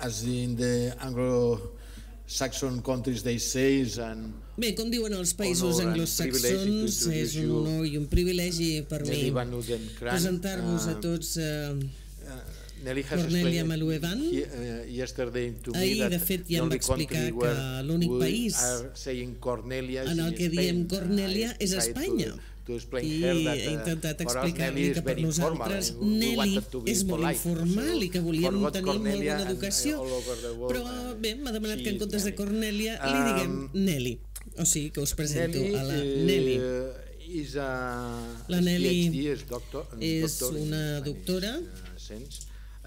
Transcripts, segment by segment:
as in the Anglo-Saxon countries they say, and Bé, com diuen els països anglosaxons, és un honor i un privilegi per mi presentar-vos a tots uh, Cornelia Maluevan. Ahir, de fet, ja em va explicar que l'únic país en el que diem Cornelia és Espanya i he intentat explicar-li que per nosaltres Nelly és molt informal i que volíem tenir molt bona educació. però bé, m'ha demanat que en comptes de Cornelia li diguem Nelly. O sigui que us presento a la Nelly. la Nelly és una doctora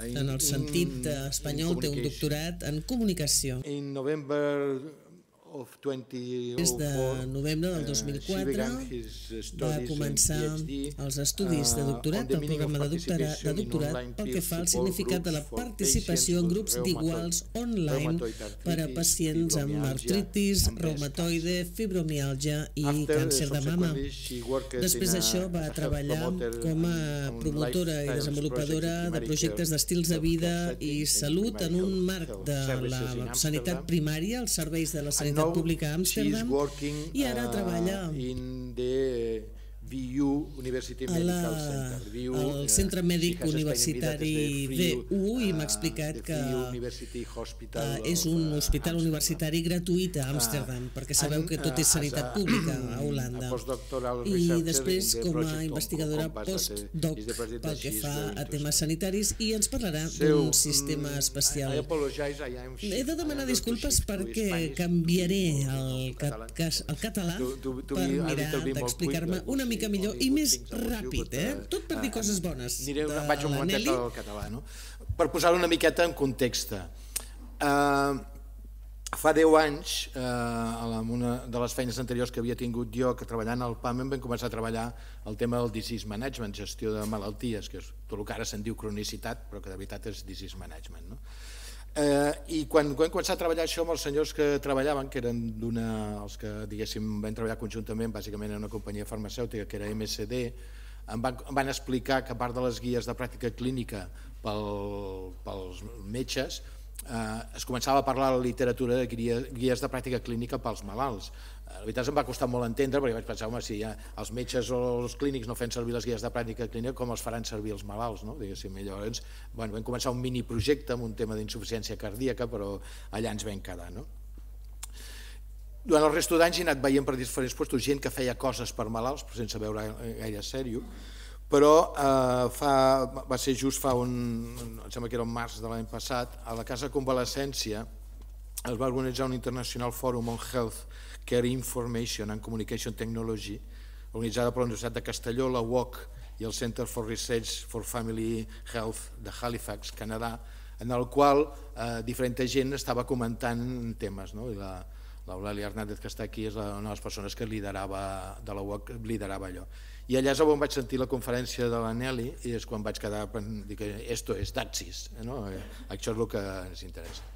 en el sentit espanyol té un doctorat en comunicació. En novembre des de novembre del 2004 va començar els estudis de doctorat del programa de doctorat, de doctorat pel que fa al significat de la participació en grups d'iguals online per a pacients amb artritis, reumatoide, fibromialgia i càncer de mama. Després d'això va treballar com a promotora i desenvolupadora de projectes d'estils de vida i salut en un marc de la sanitat primària, els serveis de la sanitat Universitat Pública a Amsterdam i ara treballa in the VU University Medical Center. VU, al Centre Mèdic Universitari VU i m'ha explicat que és un hospital universitari gratuït a Amsterdam, perquè sabeu que tot és sanitat pública a Holanda. I després com a investigadora postdoc pel que fa a temes sanitaris i ens parlarà d'un sistema especial. He de demanar disculpes perquè canviaré el, el català per mirar d'explicar-me una mica mica millor i més ràpid, eh? Tot per dir coses bones. Aniré, vaig un momentet al català, no? Per posar una miqueta en context. Uh, fa 10 anys, uh, amb una de les feines anteriors que havia tingut jo, que treballant al PAM, vam començar a treballar el tema del disease management, gestió de malalties, que és tot el que ara se'n diu cronicitat, però que de veritat és disease management. No? Eh, I quan, quan començar a treballar això amb els senyors que treballaven, que eren d'una, els que diguéssim vam treballar conjuntament, bàsicament en una companyia farmacèutica que era MSD, em van, em van explicar que a part de les guies de pràctica clínica pel, pels metges, eh, es començava a parlar la literatura de guies de pràctica clínica pels malalts la veritat em va costar molt entendre perquè vaig pensar, home, si ja els metges o els clínics no fan servir les guies de pràctica clínica, com els faran servir els malalts, no? Diguéssim, i llavors, bueno, vam començar un mini projecte amb un tema d'insuficiència cardíaca, però allà ens vam quedar, no? Durant el resto d'anys he anat veient per diferents puestos gent que feia coses per malalts, però sense veure gaire sèrio, però eh, fa, va ser just fa un, em sembla que era un març de l'any passat, a la Casa Convalescència es va organitzar un International Forum on Health Care Information and Communication Technology, organitzada per la Universitat de Castelló, la UOC i el Center for Research for Family Health de Halifax, Canadà, en el qual eh, diferent gent estava comentant temes. No? I la, l'Eulàlia Hernández, que està aquí, és una de les persones que liderava, de la UOC liderava allò. I allà és on vaig sentir la conferència de la Nelly i és quan vaig quedar, dic, esto és Datsis, no? Eh, això és el que ens interessa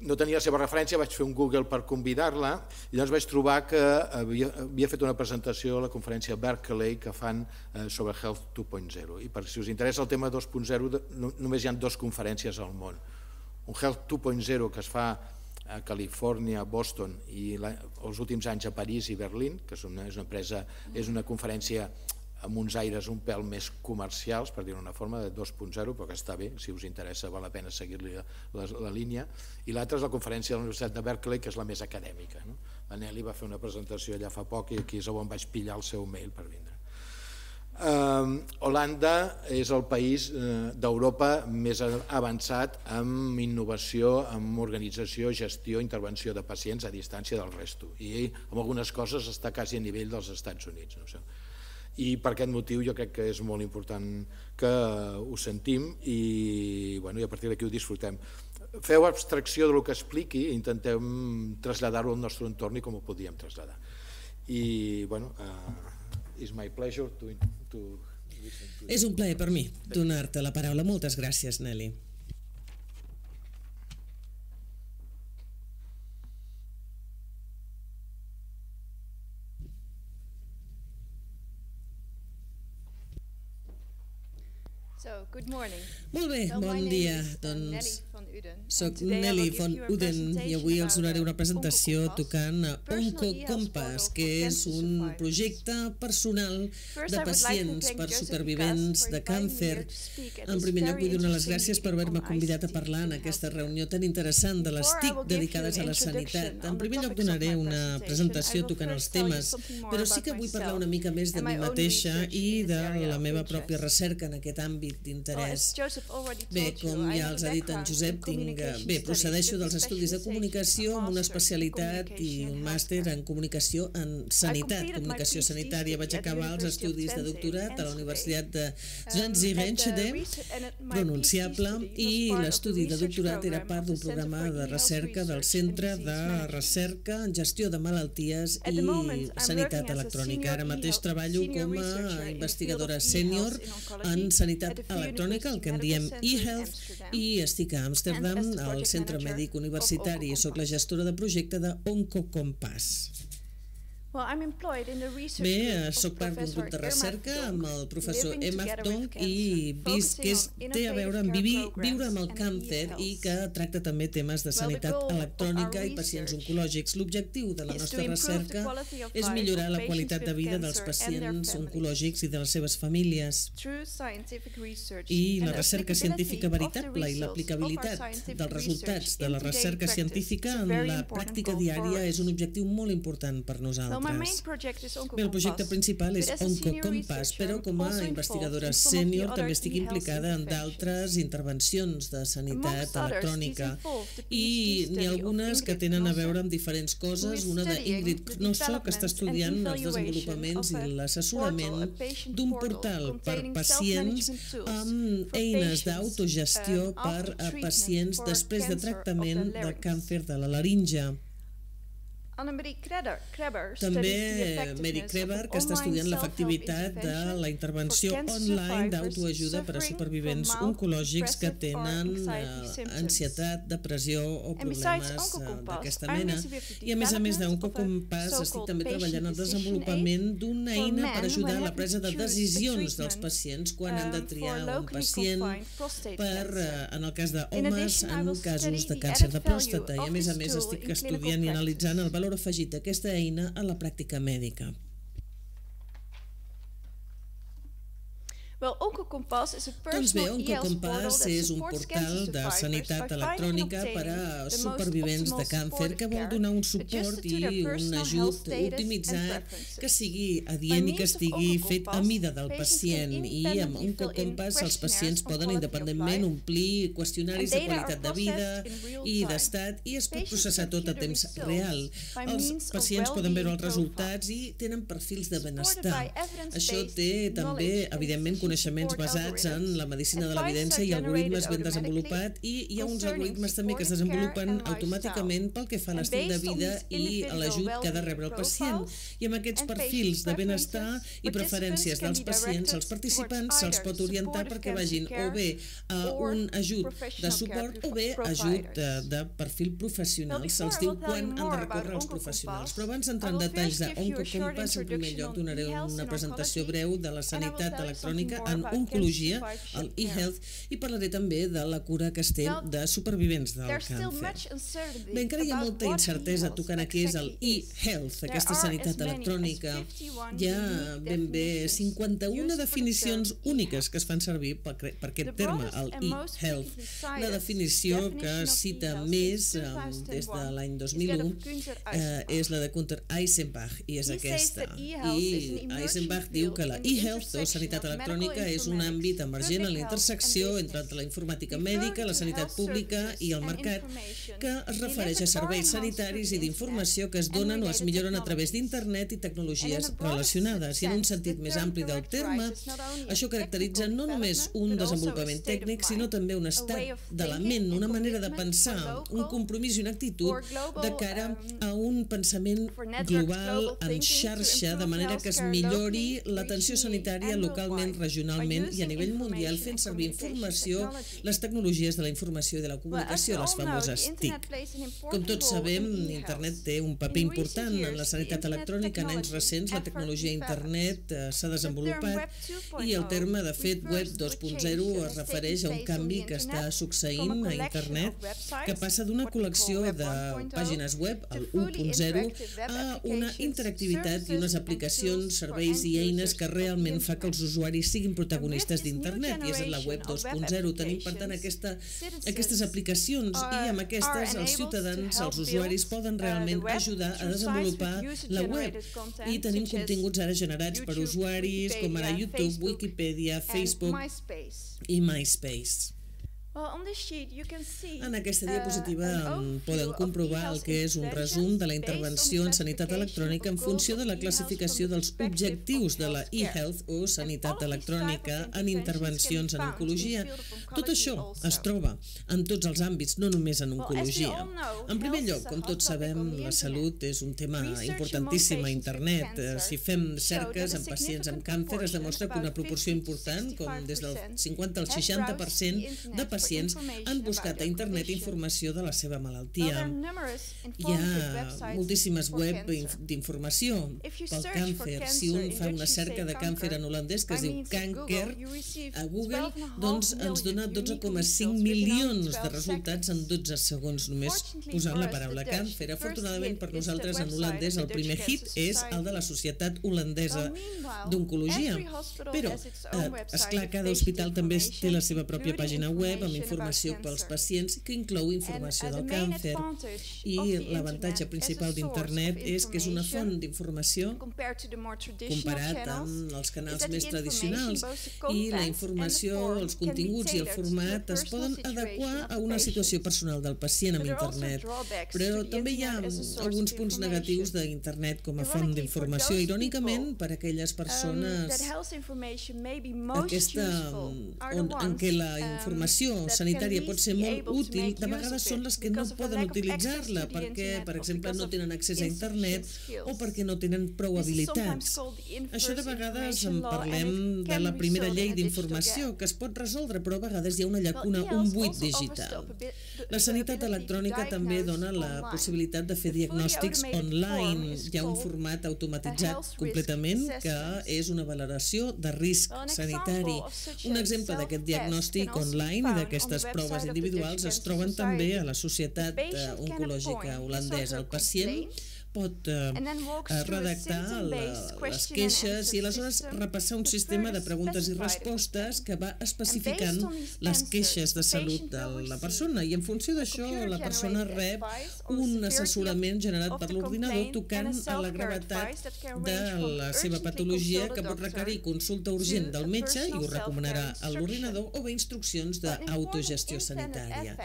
no tenia la seva referència, vaig fer un Google per convidar-la i llavors vaig trobar que havia, havia fet una presentació a la conferència Berkeley que fan eh, sobre Health 2.0 i per si us interessa el tema 2.0 no, només hi ha dues conferències al món. Un Health 2.0 que es fa a Califòrnia, Boston i la, els últims anys a París i Berlín que és una, és una empresa, és una conferència amb uns aires un pèl més comercials, per dir-ho una forma, de 2.0, però que està bé, si us interessa val la pena seguir-li la, la, la línia, i l'altra és la conferència de la Universitat de Berkeley, que és la més acadèmica. No? La Nelly va fer una presentació allà fa poc i aquí és on vaig pillar el seu mail per vindre. Uh, Holanda és el país uh, d'Europa més avançat amb innovació, amb organització, gestió, intervenció de pacients a distància del resto i amb algunes coses està quasi a nivell dels Estats Units. No sé i per aquest motiu jo crec que és molt important que ho sentim i, bueno, i a partir d'aquí ho disfrutem. Feu abstracció del que expliqui i intentem traslladar-ho al nostre entorn i com ho podíem traslladar. I, bueno, uh, is my pleasure to, to listen to És un plaer per mi donar-te la paraula. Moltes gràcies, Nelly. Molt bé, so bon dia. Doncs Soc Nelly von Uden i avui els donaré una presentació tocant Onco Compass, que és un projecte personal de pacients per supervivents de càncer. En primer lloc vull donar les gràcies per haver-me convidat a parlar en aquesta reunió tan interessant de les TIC dedicades a la sanitat. En primer lloc donaré una presentació tocant els temes, però sí que vull parlar una mica més de mi mateixa i de la meva pròpia recerca en aquest àmbit d'interès. Bé, com ja els ha dit en Josep, tinc, bé, procedeixo dels estudis de comunicació amb una especialitat i un màster en comunicació en sanitat, comunicació sanitària. Vaig acabar els estudis de doctorat a la Universitat de Zwanzigenschede, pronunciable, i l'estudi de doctorat era part d'un programa de recerca del Centre de Recerca en Gestió de Malalties i Sanitat Electrònica. Ara mateix treballo com a investigadora sènior en sanitat electrònica, el que en diem e-health, i estic a Amsterdam, al Centre Mèdic Universitari. Soc la gestora de projecte de OncoCompass. Bé, sóc part d'un grup de recerca amb el professor Emma Tonk i vist que és, té a veure amb vivi, viure amb el càncer i que tracta també temes de sanitat electrònica i pacients oncològics. L'objectiu de la nostra recerca és millorar la qualitat de vida dels pacients oncològics i de les seves famílies. I la recerca científica veritable i l'aplicabilitat dels resultats de la recerca científica en la pràctica diària és un objectiu molt important per nosaltres nosaltres. Bé, el projecte principal és OncoCompass, però com a investigadora sènior també estic implicada en d'altres intervencions de sanitat electrònica i n'hi ha algunes que tenen a veure amb diferents coses. Una d'Ingrid Knosso, que està estudiant els desenvolupaments i l'assessorament d'un portal per pacients amb eines d'autogestió per a pacients després de tractament de càncer de la laringe. També Mary Kreber, que està estudiant l'efectivitat de la intervenció online d'autoajuda per a supervivents oncològics que tenen uh, ansietat, depressió o problemes uh, d'aquesta mena. I a més a més d'OncoCompass estic també treballant al desenvolupament d'una eina per ajudar a la presa de decisions dels pacients quan han de um, triar un pacient per, en el cas d'homes, en casos de càncer de pròstata. I a més a més estic estudiant i analitzant el valor valor afegit d'aquesta eina a la pràctica mèdica. Doncs bé, OncoCompass és un portal de sanitat electrònica per a supervivents de càncer que vol donar un suport i un ajut optimitzat que sigui adient i que estigui fet a mida del pacient i amb OncoCompass els pacients poden independentment omplir qüestionaris de qualitat de vida i d'estat i es pot processar tot a temps real. Els pacients poden veure els resultats i tenen perfils de benestar. Això té també, evidentment, coneixements basats en la medicina de l'evidència i algoritmes ben desenvolupats i hi ha uns algoritmes també que es desenvolupen automàticament pel que fa a l'estil de vida i a l'ajut que ha de rebre el pacient. I amb aquests perfils de benestar i preferències dels pacients, els participants se'ls pot orientar perquè vagin o bé a un ajut de suport o bé ajut de, de perfil professional. Se'ls diu quan han de recórrer els professionals. Però abans d'entrar en detalls d'OncoCompass, en primer lloc donaré una presentació breu de la sanitat electrònica en oncologia, el e-health, i parlaré també de la cura que es té de supervivents del càncer. Bé, encara hi ha molta incertesa tocant a què és el e-health, aquesta sanitat electrònica. Hi ha ben bé 51 definicions úniques que es fan servir per, per aquest terme, el e-health. La definició que cita més des de l'any 2001 eh, és la de Gunther Eisenbach i és aquesta. I Eisenbach diu que la e-health o sanitat electrònica electrònica és un àmbit emergent a la intersecció entre la informàtica mèdica, la sanitat pública i el mercat, que es refereix a serveis sanitaris i d'informació que es donen o es milloren a través d'internet i tecnologies relacionades. I en un sentit més ampli del terme, això caracteritza no només un desenvolupament tècnic, sinó també un estat de la ment, una manera de pensar, un compromís i una actitud de cara a un pensament global en xarxa, de manera que es millori l'atenció sanitària localment, regional contínuament i a nivell mundial fent servir informació, les tecnologies de la informació i de la comunicació, les famoses TIC. Com tots sabem, internet té un paper important en la sanitat electrònica. En anys recents, la tecnologia internet eh, s'ha desenvolupat i el terme, de fet, web 2.0 es refereix a un canvi que està succeint a internet que passa d'una col·lecció de pàgines web, el 1.0, a una interactivitat i unes aplicacions, serveis i eines que realment fa que els usuaris siguin protagonistes d'internet i és la web 2.0. Tenim, per tant, aquesta, aquestes aplicacions i amb aquestes els ciutadans, els usuaris poden realment ajudar a desenvolupar la web i tenim continguts ara generats per usuaris com ara YouTube, Wikipedia, Facebook i MySpace. En aquesta uh, diapositiva poden comprovar el que és un resum de la intervenció en sanitat electrònica en funció de la classificació dels objectius de la e-health o sanitat electrònica en intervencions en oncologia. Tot això es troba en tots els àmbits, no només en oncologia. En primer lloc, com tots sabem, la salut és un tema importantíssim a internet. Eh, si fem cerques en pacients amb càncer, es demostra que una proporció important, com des del 50 al 60% de pacients pacients han buscat a internet informació de la seva malaltia. Hi ha moltíssimes web d'informació pel càncer. Si un fa una cerca de càncer en holandès que es diu Canker a Google, doncs ens dona 12,5 milions de resultats en 12 segons només posant la paraula càncer. Afortunadament per nosaltres en holandès el primer hit és el de la Societat Holandesa d'Oncologia. Però, eh, esclar, cada hospital també té la seva pròpia pàgina web amb informació pels pacients que inclou informació del càncer. I l'avantatge principal d'internet és que és una font d'informació comparat amb els canals més tradicionals i la informació, els continguts i el format es poden adequar a una situació personal del pacient amb internet. Però també hi ha alguns punts negatius d'internet com a font d'informació. Irònicament, per a aquelles um, persones aquesta, on, en què la um, informació sanitària pot ser molt útil, de vegades són les que no poden utilitzar-la perquè, per exemple, no tenen accés a internet o perquè no tenen prou habilitats. Això de vegades en parlem de la primera llei d'informació, que es pot resoldre, però a vegades hi ha una llacuna, un buit digital. La sanitat electrònica també dona la possibilitat de fer diagnòstics online. Hi ha un format automatitzat completament que és una valoració de risc sanitari. Un exemple d'aquest diagnòstic online i aquestes proves individuals es troben també a la Societat Oncològica Holandesa. El pacient pot eh, eh redactar la, les queixes i aleshores repassar un sistema de preguntes i respostes que va especificant les queixes de salut de la persona. I en funció d'això la persona rep un assessorament generat per l'ordinador tocant a la gravetat de la seva patologia que pot requerir consulta urgent del metge i ho recomanarà a l'ordinador o bé instruccions d'autogestió sanitària.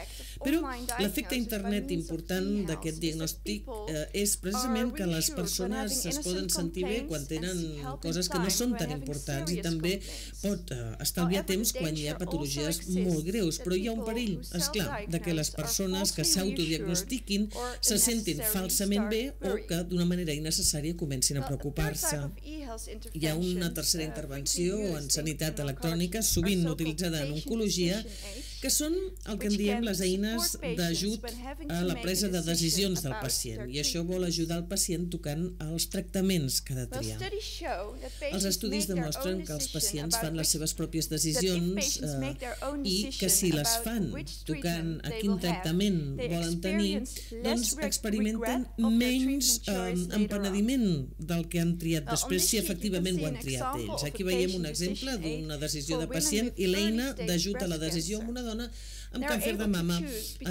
Però l'efecte internet important d'aquest diagnòstic eh, és precisament precisament que les persones es poden sentir bé quan tenen coses que no són tan importants i també pot uh, estalviar temps quan hi ha patologies molt greus, però hi ha un perill, és clar, de que les persones que s'autodiagnostiquin se sentin falsament bé o que d'una manera innecessària comencin a preocupar-se. Hi ha una tercera intervenció en sanitat electrònica, sovint utilitzada en oncologia, que són el que en diem les eines d'ajut a la presa de decisions del pacient i això vol ajudar el pacient tocant els tractaments que ha de triar. Els estudis demostren que els pacients fan les seves pròpies decisions eh, i que si les fan tocant a quin tractament volen tenir, doncs experimenten menys eh, empenediment del que han triat després si efectivament ho han triat ells. Aquí veiem un exemple d'una decisió de pacient i l'eina d'ajut a la decisió amb una dona dona amb càncer de mama.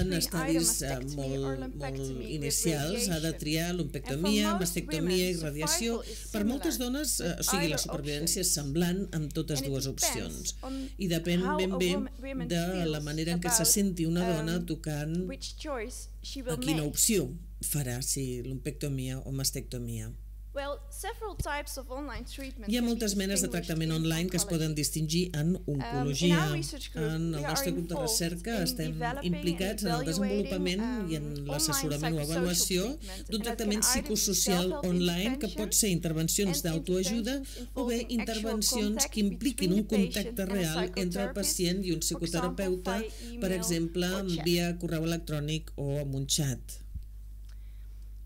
en estadis eh, molt, molt inicials ha de triar lumpectomia, mastectomia i radiació. Per moltes dones, eh, o sigui, la supervivència és semblant amb totes dues opcions. i depèn ben bé de la manera en què se senti una dona um, tocant a quina opció farà, si lumpectomia o mastectomia. Hi ha moltes menes de tractament online que es poden distingir en um, oncologia. En el nostre grup de recerca estem implicats en el desenvolupament um, i en l'assessorament o avaluació d'un tractament psicosocial online que pot ser intervencions d'autoajuda o bé intervencions que impliquin un contacte real entre el pacient i un psicoterapeuta, per exemple, via correu electrònic o amb un xat.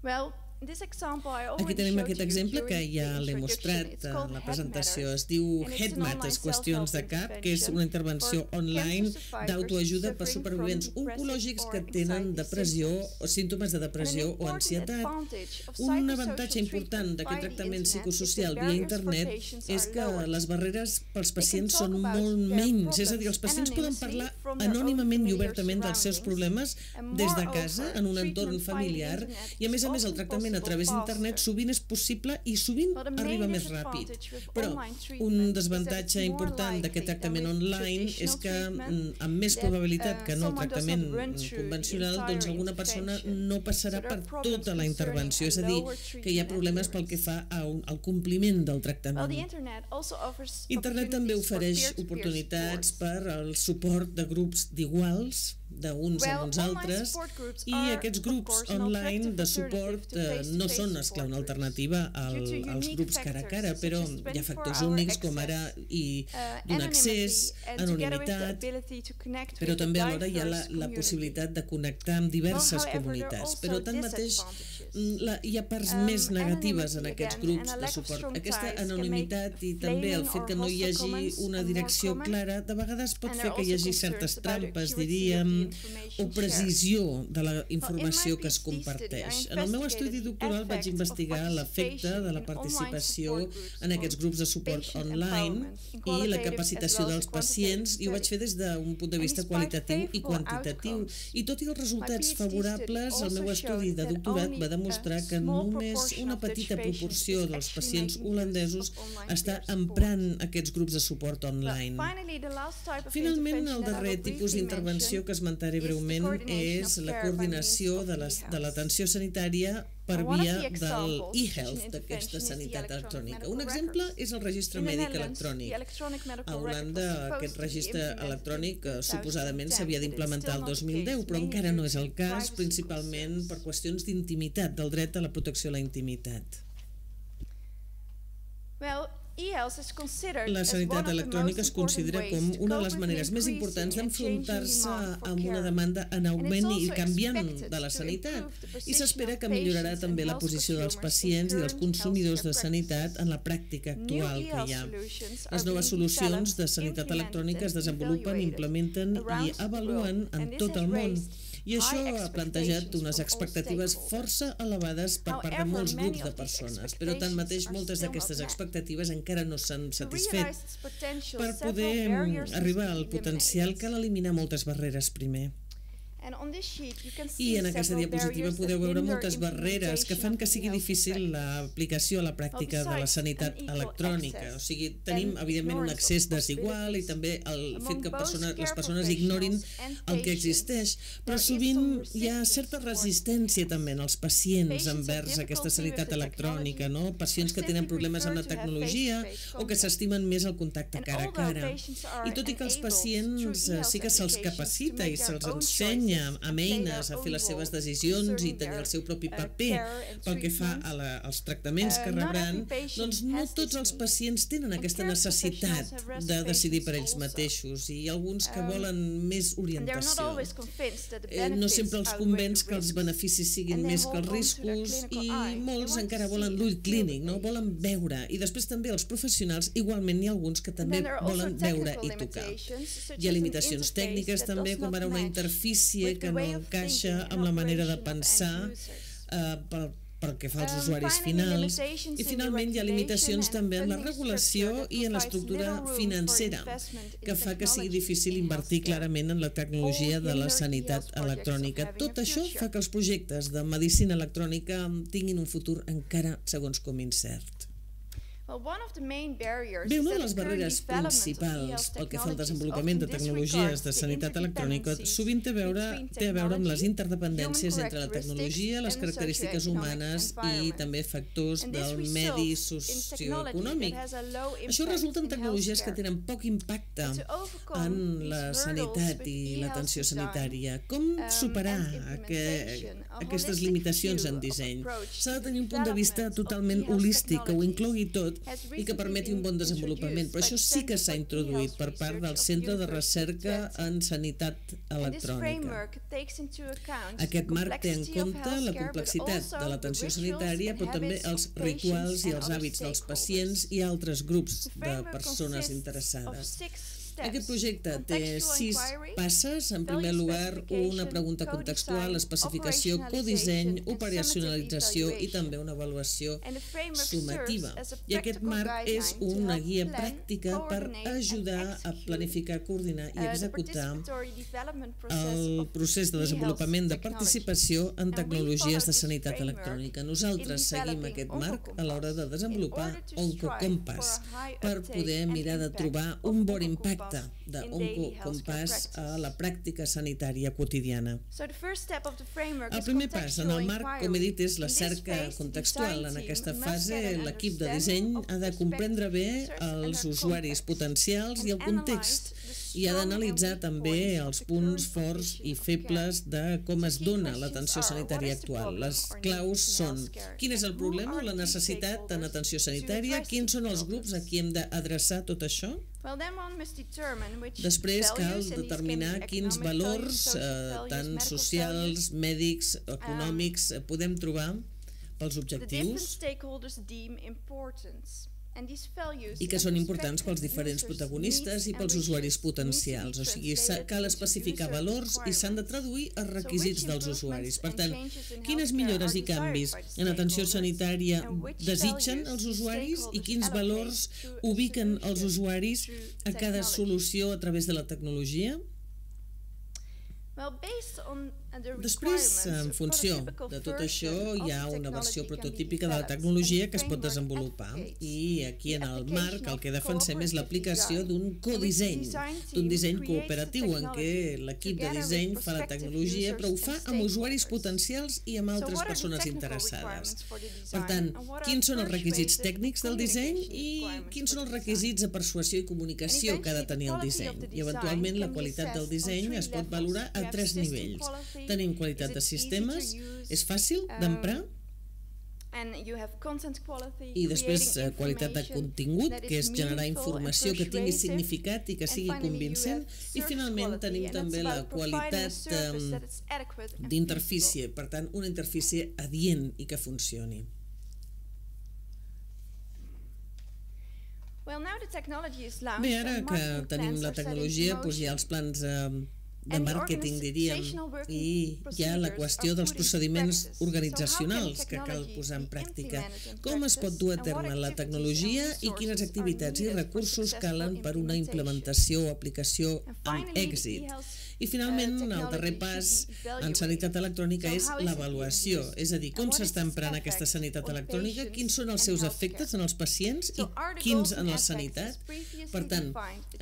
Well, Aquí tenim aquest exemple que ja l'he mostrat en la presentació. Es diu HeadMatters, qüestions de cap, que és una intervenció online d'autoajuda per supervivents oncològics que tenen depressió o símptomes de depressió o ansietat. Un avantatge important d'aquest tractament psicosocial via internet és que les barreres pels pacients són molt menys, és a dir, els pacients poden parlar anònimament i obertament dels seus problemes des de casa, en un entorn familiar, i a més a més el tractament tractament a través d'internet sovint és possible i sovint arriba més ràpid. Però un desavantatge important d'aquest tractament online és que mm, amb més probabilitat que no el tractament convencional, doncs alguna persona no passarà per tota la intervenció, és a dir, que hi ha problemes pel que fa al compliment del tractament. Internet també ofereix oportunitats per al suport de grups d'iguals, d'uns amb uns altres i aquests grups online de suport eh, no són, esclar, una alternativa al, als grups cara a cara, però hi ha factors únics com ara i uh, d'un accés, anonimitat, però també alhora hi ha la, la possibilitat de connectar amb diverses comunitats. Però tanmateix la, hi ha parts um, més negatives en aquests grups de suport. Aquesta anonimitat i també el fet que no hi hagi una direcció clara de vegades pot fer que hi hagi certes trampes, diríem, o precisió de la informació que es comparteix. En el meu estudi doctoral vaig investigar l'efecte de la participació en aquests grups de suport online i la capacitació dels pacients i ho vaig fer des d'un punt de vista qualitatiu i quantitatiu. I tot i els resultats favorables, el meu estudi de doctorat va demostrar que només una petita proporció dels pacients holandesos està emprant aquests grups de suport online. Finalment, el darrer tipus d'intervenció que es esmentaré breument és la coordinació de l'atenció sanitària per via del e-health d'aquesta sanitat electrònica. Un exemple és el registre mèdic electrònic. A Holanda aquest registre electrònic eh, suposadament s'havia d'implementar el 2010, però encara no és el cas, principalment per qüestions d'intimitat, del dret a la protecció a la intimitat. Well, la sanitat electrònica es considera com una de les maneres més importants d'enfrontar-se amb una demanda en augment i canviant de la sanitat. i s'espera que millorarà també la posició dels pacients i dels consumidors de sanitat en la pràctica actual que hi ha. Les noves solucions de sanitat electrònica es desenvolupen, implementen i avaluen en tot el món i això ha plantejat unes expectatives força elevades per part de molts grups de persones, però tanmateix moltes d'aquestes expectatives encara no s'han satisfet. Per poder arribar al potencial cal eliminar moltes barreres primer. I en aquesta diapositiva podeu veure moltes barreres que fan que sigui difícil l'aplicació a la pràctica de la sanitat electrònica. O sigui, tenim evidentment un accés desigual i també el fet que persones, les persones ignorin el que existeix, però sovint hi ha certa resistència també en els pacients envers aquesta sanitat electrònica, no? pacients que tenen problemes amb la tecnologia o que s'estimen més el contacte cara a cara. I tot i que els pacients eh, sí que se'ls capacita i se'ls ensenya acompanya amb eines a fer les seves decisions i tenir el seu propi paper pel que fa a la, als tractaments que rebran, doncs no tots els pacients tenen aquesta necessitat de decidir per ells mateixos i alguns que volen més orientació. Eh, no sempre els convenç que els beneficis siguin més que els riscos i molts encara volen l'ull clínic, no? volen veure i després també els professionals igualment hi ha alguns que també volen veure i tocar. Hi ha limitacions tècniques també com ara una interfície dossier que no encaixa amb la manera de pensar eh, pel, pel que fa als um, usuaris finals i finalment hi ha limitacions també en la regulació i en l'estructura financera que fa que sigui difícil invertir clarament en la tecnologia de la sanitat electrònica. Tot això fa que els projectes de medicina electrònica tinguin un futur encara segons com incert. Bé, una de les barreres principals pel que fa al desenvolupament de tecnologies de sanitat electrònica sovint té a veure, té a veure amb les interdependències entre la tecnologia, les característiques humanes i també factors del medi socioeconòmic. Això resulta en tecnologies que tenen poc impacte en la sanitat i l'atenció sanitària. Com um, superar aquestes limitacions en disseny? S'ha de tenir un punt de vista totalment holístic que ho inclogui tot i que permeti un bon desenvolupament. Però això sí que s'ha introduït per part del Centre de Recerca en Sanitat Electrònica. Aquest marc té en compte la complexitat de l'atenció sanitària, però també els rituals i els hàbits dels pacients i altres grups de persones interessades. Aquest projecte té sis passes. En primer lugar, una pregunta contextual, especificació, codisseny, operacionalització i també una avaluació sumativa. I aquest marc és una guia pràctica per ajudar a planificar, coordinar i executar el procés de desenvolupament de participació en tecnologies de sanitat electrònica. Nosaltres seguim aquest marc a l'hora de desenvolupar OncoCompass per poder mirar de trobar un bon impacte impacte d'Onco a la pràctica sanitària quotidiana. El primer pas en el marc, com he dit, és la cerca contextual. En aquesta fase, l'equip de disseny ha de comprendre bé els usuaris potencials i el context i ha d'analitzar també els punts forts i febles de com es dona l'atenció sanitària actual. Les claus són quin és el problema o la necessitat en atenció sanitària, quins són els grups a qui hem d'adreçar tot això, Després cal determinar quins valors, eh, tant socials, mèdics, econòmics, eh, podem trobar pels objectius i que són importants pels diferents protagonistes i pels usuaris potencials. O sigui, cal especificar valors i s'han de traduir a requisits dels usuaris. Per tant, quines millores i canvis en atenció sanitària desitgen els usuaris i quins valors ubiquen els usuaris a cada solució a través de la tecnologia? Després, en funció de tot això, hi ha una versió prototípica de la tecnologia que es pot desenvolupar i aquí en el marc el que defensem és l'aplicació d'un codisseny, d'un disseny cooperatiu en què l'equip de disseny fa la tecnologia però ho fa amb usuaris potencials i amb altres persones interessades. Per tant, quins són els requisits tècnics del disseny i quins són els requisits de persuasió i comunicació que ha de tenir el disseny. I eventualment la qualitat del disseny es pot valorar a tres nivells. Tenim qualitat de sistemes, és fàcil um, d'emprar, i després eh, qualitat de contingut, que és generar informació que tingui significat i que sigui convincent. I finalment tenim també la qualitat d'interfície, per tant, una interfície adient i que funcioni. Bé, ara que tenim la tecnologia, doncs hi ha els plans eh, de màrqueting, diríem, i hi ha la qüestió dels procediments organitzacionals que cal posar en pràctica. Com es pot dur a terme la tecnologia i quines activitats i recursos calen per una implementació o aplicació amb èxit? I finalment, el darrer pas en sanitat electrònica és l'avaluació, és a dir, com s'està emprant aquesta sanitat electrònica, quins són els seus efectes en els pacients i quins en la sanitat. Per tant,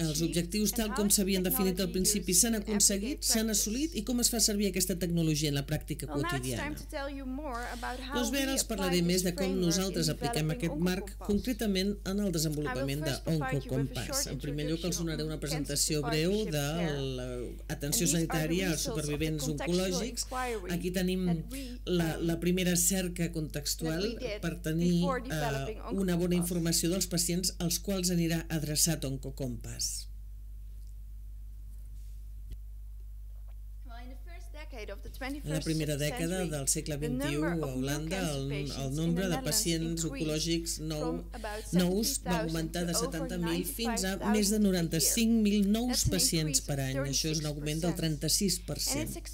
els objectius tal com s'havien definit al principi s'han aconseguit, s'han assolit i com es fa servir aquesta tecnologia en la pràctica quotidiana. Doncs bé, ara els parlaré més de com nosaltres apliquem aquest marc concretament en el desenvolupament d'OncoCompass. En primer lloc, els donaré una presentació breu de l'atenció sanitària als supervivents oncològics. Aquí tenim la, la primera cerca contextual per tenir uh, una bona informació dels pacients als quals anirà adreçat Oncocompass. En la primera dècada del segle XXI a Holanda el, el nombre de pacients oncològics nou, nous va augmentar de 70.000 fins a més de 95.000 nous pacients per any. Això és un augment del 36%.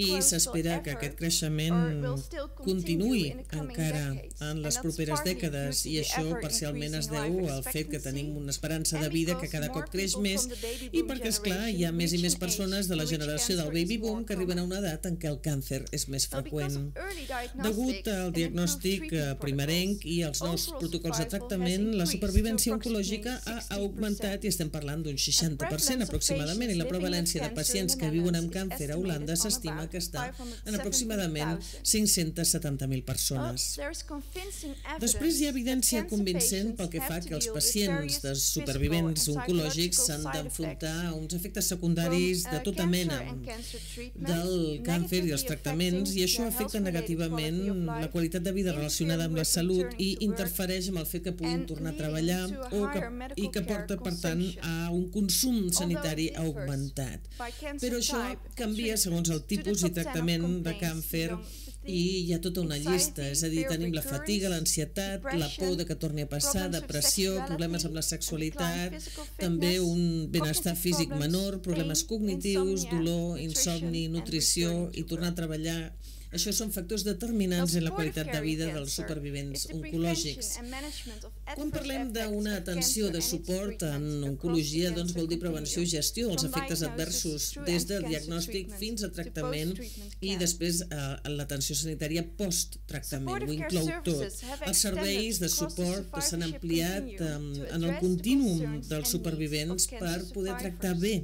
I s'espera que aquest creixement continuï encara en les properes dècades i això parcialment es deu al fet que tenim una esperança de vida que cada cop creix més i perquè, és clar hi ha més i més persones de la generació del baby boom que arriben arriben a una edat en què el càncer és més freqüent. Degut al diagnòstic eh, primerenc i als nous protocols de tractament, la supervivència oncològica ha augmentat i estem parlant d'un 60% aproximadament i la prevalència de pacients que viuen amb càncer a Holanda s'estima que està en aproximadament 570.000 persones. Després hi ha evidència convincent pel que fa que els pacients de supervivents oncològics s'han d'enfrontar a uns efectes secundaris de tota mena del càncer i els tractaments i això afecta negativament la qualitat de vida relacionada amb la salut i interfereix amb el fet que puguin tornar a treballar o que, i que porta, per tant, a un consum sanitari augmentat. Però això canvia segons el tipus i tractament de càncer i hi ha tota una llista, és a dir, tenim la fatiga, l'ansietat, la por de que torni a passar, depressió, problemes amb la sexualitat, també un benestar físic menor, problemes cognitius, dolor, insomni, nutrició i tornar a treballar això són factors determinants en la qualitat de vida dels supervivents oncològics. Quan parlem d'una atenció de suport en oncologia, doncs vol dir prevenció i gestió dels efectes adversos des del diagnòstic fins a tractament i després eh, l'atenció sanitària post-tractament, ho inclou tot. Els serveis de suport s'han ampliat eh, en el contínuum dels supervivents per poder tractar bé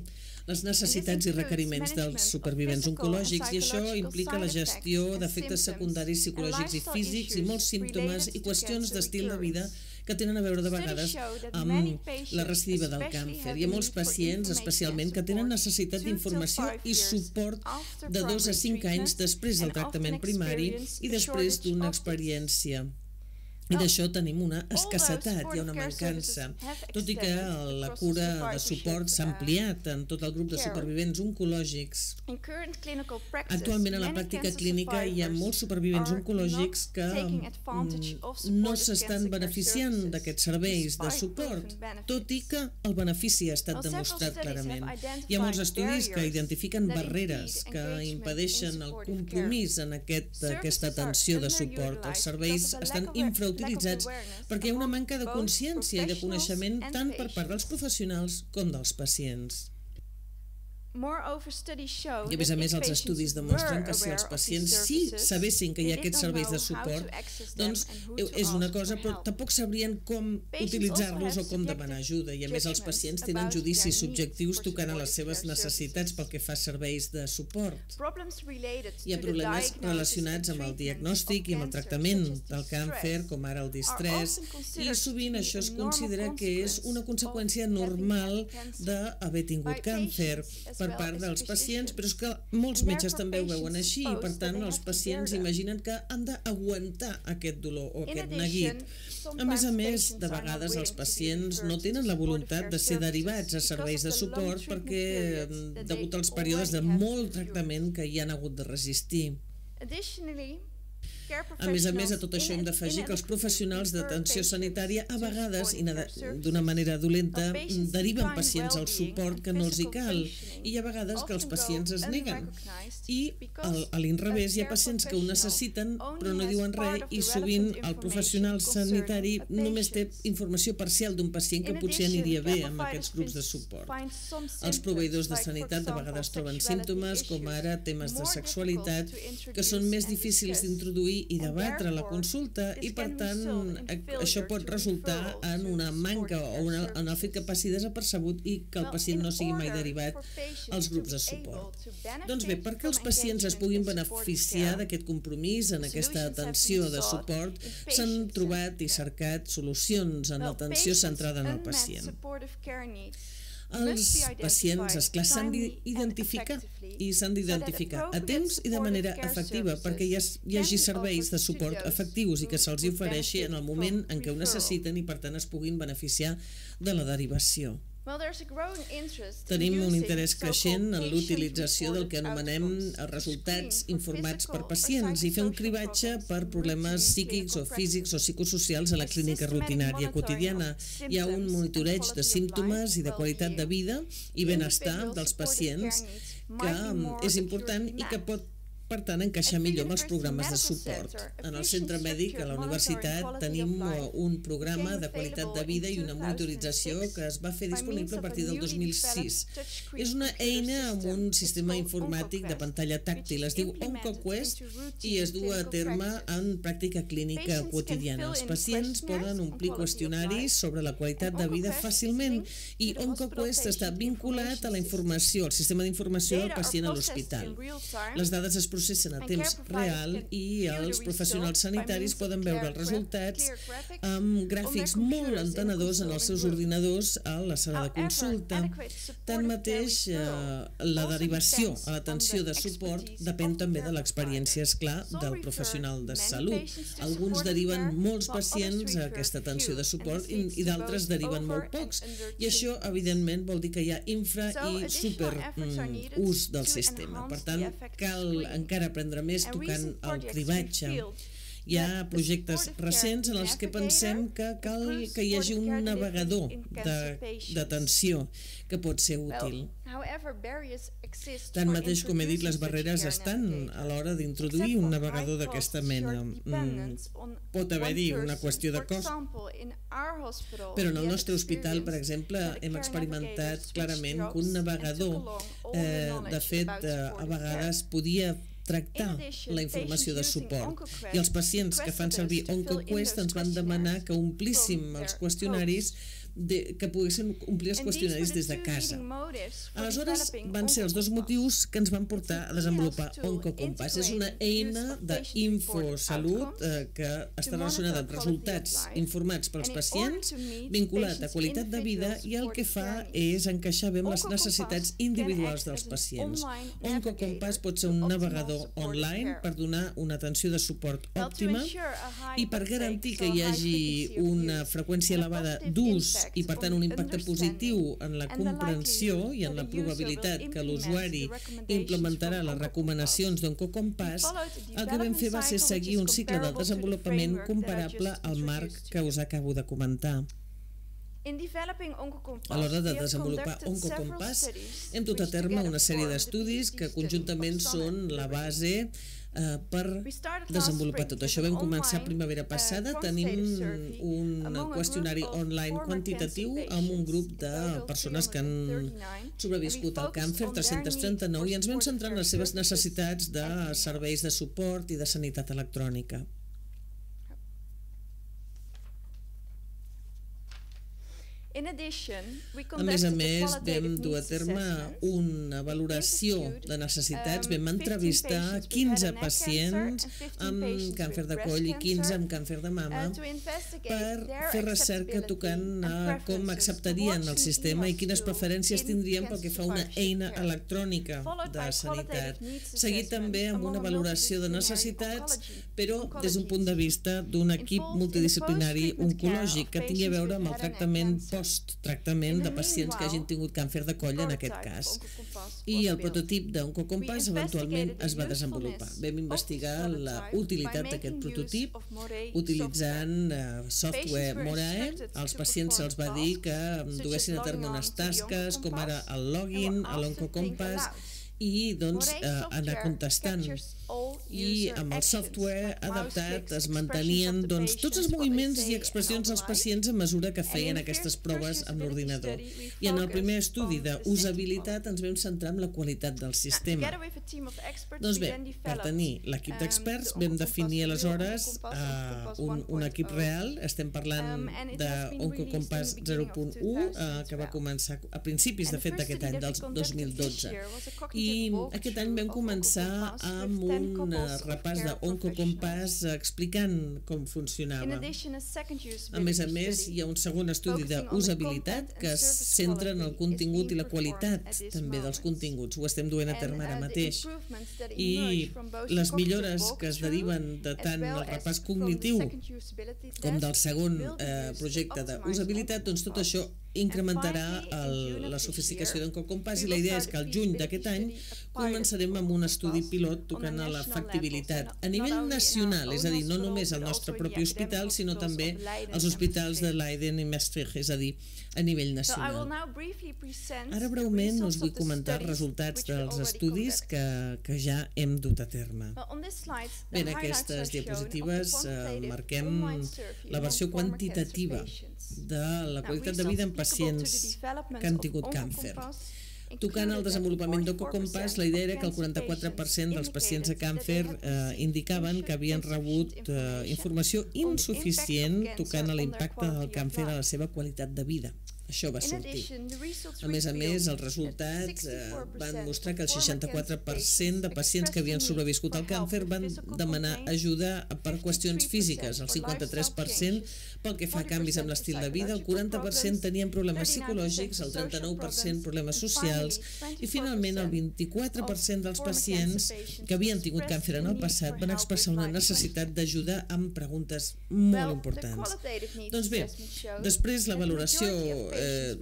les necessitats i requeriments dels supervivents oncològics i això implica la gestió d'efectes secundaris psicològics i físics i molts símptomes i qüestions d'estil de vida que tenen a veure de vegades amb la recidiva del càncer. Hi ha molts pacients, especialment, que tenen necessitat d'informació i suport de 2 a 5 anys després del tractament primari i després d'una experiència i d'això tenim una escassetat, hi ha una mancança. Tot i que la cura de suport s'ha ampliat en tot el grup de supervivents oncològics. Actualment a la pràctica clínica hi ha molts supervivents oncològics que mm, no s'estan beneficiant d'aquests serveis de suport, tot i que el benefici ha estat demostrat clarament. Hi ha molts estudis que identifiquen barreres que impedeixen el compromís en aquest, aquesta atenció de suport. Els serveis estan infrautilitzats utilitzats perquè hi ha una manca de consciència i de coneixement tant per part dels professionals com dels pacients. I a més a més els estudis demostren que si els pacients sí sabessin que hi ha aquests serveis de suport, doncs és una cosa, però tampoc sabrien com utilitzar-los o com demanar ajuda. I a més els pacients tenen judicis subjectius tocant a les seves necessitats pel que fa a serveis de suport. Hi ha problemes relacionats amb el diagnòstic i amb el tractament del càncer, com ara el distrès, i sovint això es considera que és una conseqüència normal d'haver tingut càncer per part dels pacients, però és que molts metges també ho veuen així i per tant els pacients imaginen que han d'aguantar aquest dolor o aquest neguit. A més a més, de vegades els pacients no tenen la voluntat de ser derivats a serveis de suport perquè degut als períodes de molt tractament que hi han hagut de resistir. A més a més, a tot això hem d'afegir que els professionals d'atenció sanitària a vegades, i d'una manera dolenta, deriven pacients al suport que no els hi cal i ha vegades que els pacients es neguen. I a l'inrevés hi ha pacients que ho necessiten però no diuen res i sovint el professional sanitari només té informació parcial d'un pacient que potser aniria bé amb aquests grups de suport. Els proveïdors de sanitat de vegades troben símptomes com ara temes de sexualitat que són més difícils d'introduir i debatre la consulta i per tant això pot resultar en una manca o una, en el fet que passi desapercebut i que el pacient no sigui mai derivat als grups de suport. Doncs bé, perquè els pacients es puguin beneficiar d'aquest compromís en aquesta atenció de suport s'han trobat i cercat solucions en l'atenció centrada en el pacient. Els pacients, esclar, s'han d'identificar i s'han d'identificar a temps i de manera efectiva perquè hi, ha, hi hagi serveis de suport efectius i que se'ls ofereixi en el moment en què ho necessiten i per tant es puguin beneficiar de la derivació. Tenim un interès creixent en l'utilització del que anomenem els resultats informats per pacients i fer un cribatge per problemes psíquics o físics o psicosocials a la clínica rutinària quotidiana. Hi ha un monitoreig de símptomes i de qualitat de vida i benestar dels pacients que és important i que pot per tant, encaixar millor amb els programes de suport. En el centre mèdic, a la universitat, tenim un programa de qualitat de vida i una monitorització que es va fer disponible a partir del 2006. És una eina amb un sistema informàtic de pantalla tàctil, es diu OncoQuest i es du a terme en pràctica clínica quotidiana. Els pacients poden omplir qüestionaris sobre la qualitat de vida fàcilment i OncoQuest està vinculat a la informació, al sistema d'informació del pacient a l'hospital. Les dades es processen a temps real i els professionals sanitaris poden veure els resultats amb gràfics molt entenedors en els seus ordinadors a la sala de consulta. Tanmateix, eh, la derivació a l'atenció de suport depèn també de l'experiència, és clar, del professional de salut. Alguns deriven molts pacients a aquesta atenció de suport i, i d'altres deriven molt pocs. I això, evidentment, vol dir que hi ha infra i super mm, ús del sistema. Per tant, cal encara aprendre més tocant el cribatge. Hi ha projectes recents en els que pensem que cal que hi hagi un navegador d'atenció que pot ser útil. Tanmateix, com he dit, les barreres estan a l'hora d'introduir un navegador d'aquesta mena. Mm, pot haver-hi una qüestió de cost, però en el nostre hospital, per exemple, hem experimentat clarament que un navegador, eh, de fet, eh, a vegades podia tractar la informació de suport. I els pacients que fan servir OncoQuest ens van demanar que omplíssim els qüestionaris de, que poguessin omplir els qüestionaris des de casa. Aleshores, van ser els dos motius que ens van portar a desenvolupar OncoCompass. És una eina d'infosalut eh, que està relacionada amb resultats informats pels pacients, vinculat a qualitat de vida i el que fa és encaixar bé amb les necessitats individuals dels pacients. OncoCompass pot ser un navegador online per donar una atenció de suport òptima i per garantir que hi hagi una freqüència elevada d'ús i per tant un impacte positiu en la comprensió i en la probabilitat que l'usuari implementarà les recomanacions d'OncoCompass, el que vam fer va ser seguir un cicle de desenvolupament comparable al marc que us acabo de comentar. A l'hora de desenvolupar OncoCompass, hem dut a terme una sèrie d'estudis que conjuntament són la base eh, per desenvolupar tot això. Vam començar primavera passada, tenim un qüestionari online quantitatiu amb un grup de persones que han sobreviscut al càncer, 339, i ens vam centrar en les seves necessitats de serveis de suport i de sanitat electrònica. A més a més, vam dur a terme una valoració de necessitats. Vam um, entrevistar 15 pacients amb càncer de coll i 15 amb càncer de mama per fer recerca tocant a com acceptarien el sistema i quines preferències tindrien pel que fa una eina electrònica de sanitat. Seguit també amb una valoració de necessitats, però des d'un punt de vista d'un equip multidisciplinari oncològic que tingui a veure amb el tractament post post-tractament de pacients que hagin tingut càncer de coll en aquest cas. I el prototip d'Oncocompass eventualment es va desenvolupar. Vam investigar la utilitat d'aquest prototip utilitzant uh, software Morae. Als pacients se'ls va dir que duguessin a terme unes tasques com ara el login a l'Oncocompass i doncs eh, anar contestant i amb el software adaptat es mantenien doncs, tots els moviments i expressions dels pacients a mesura que feien aquestes proves amb l'ordinador. I en el primer estudi d'usabilitat ens vam centrar en la qualitat del sistema. Doncs bé, per tenir l'equip um, d'experts vam definir aleshores uh, un, un equip real, estem parlant d'OncoCompass 0.1 uh, que va començar a principis de fet d'aquest any, del 2012. I aquest any vam començar amb un un repàs d'Oncocompass explicant com funcionava. A més a més, hi ha un segon estudi d'usabilitat que es centra en el contingut i la qualitat també dels continguts. Ho estem duent a terme ara mateix. I les millores que es deriven de tant el repàs cognitiu com del segon eh, projecte d'usabilitat, doncs tot això incrementarà el, la sofisticació d'en Compass i la idea és que al juny d'aquest any començarem amb un estudi pilot tocant a la factibilitat a nivell nacional, és a dir, no només al nostre propi hospital, sinó també als hospitals de Leiden i Maastricht, és a dir, a nivell nacional. Ara breument us vull comentar els resultats dels estudis que, que ja hem dut a terme. Bé, en aquestes diapositives eh, marquem la versió quantitativa de la qualitat de vida en pacients que han tingut càncer. Tocant el desenvolupament d'Ococompass, la idea era que el 44% dels pacients de càncer eh, indicaven que havien rebut eh, informació insuficient tocant l'impacte del càncer a la seva qualitat de vida. Això va sortir. A més a més, els resultats eh, van mostrar que el 64% de pacients que havien sobreviscut al càncer van demanar ajuda per qüestions físiques, el 53% pel que fa a canvis en l'estil de vida, el 40% tenien problemes psicològics, el 39% problemes socials i finalment el 24% dels pacients que havien tingut càncer en el passat van expressar una necessitat d'ajuda amb preguntes molt importants. Doncs bé, després la valoració eh,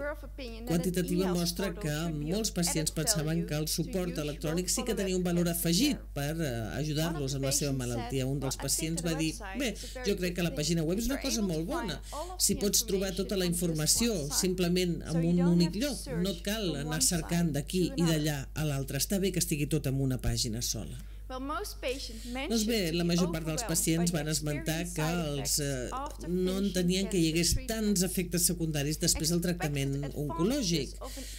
quantitativa mostra que molts pacients pensaven que el suport electrònic sí que tenia un valor afegit per eh, ajudar-los amb la seva malaltia. Un dels pacients va dir, bé, jo crec que la pàgina web és una cosa molt bona. Si pots trobar tota la informació simplement en un únic lloc, no et cal anar cercant d'aquí i d'allà a l'altre. Està bé que estigui tot en una pàgina sola. Doncs bé, la major part dels pacients van esmentar que els, eh, no entenien que hi hagués tants efectes secundaris després del tractament oncològic.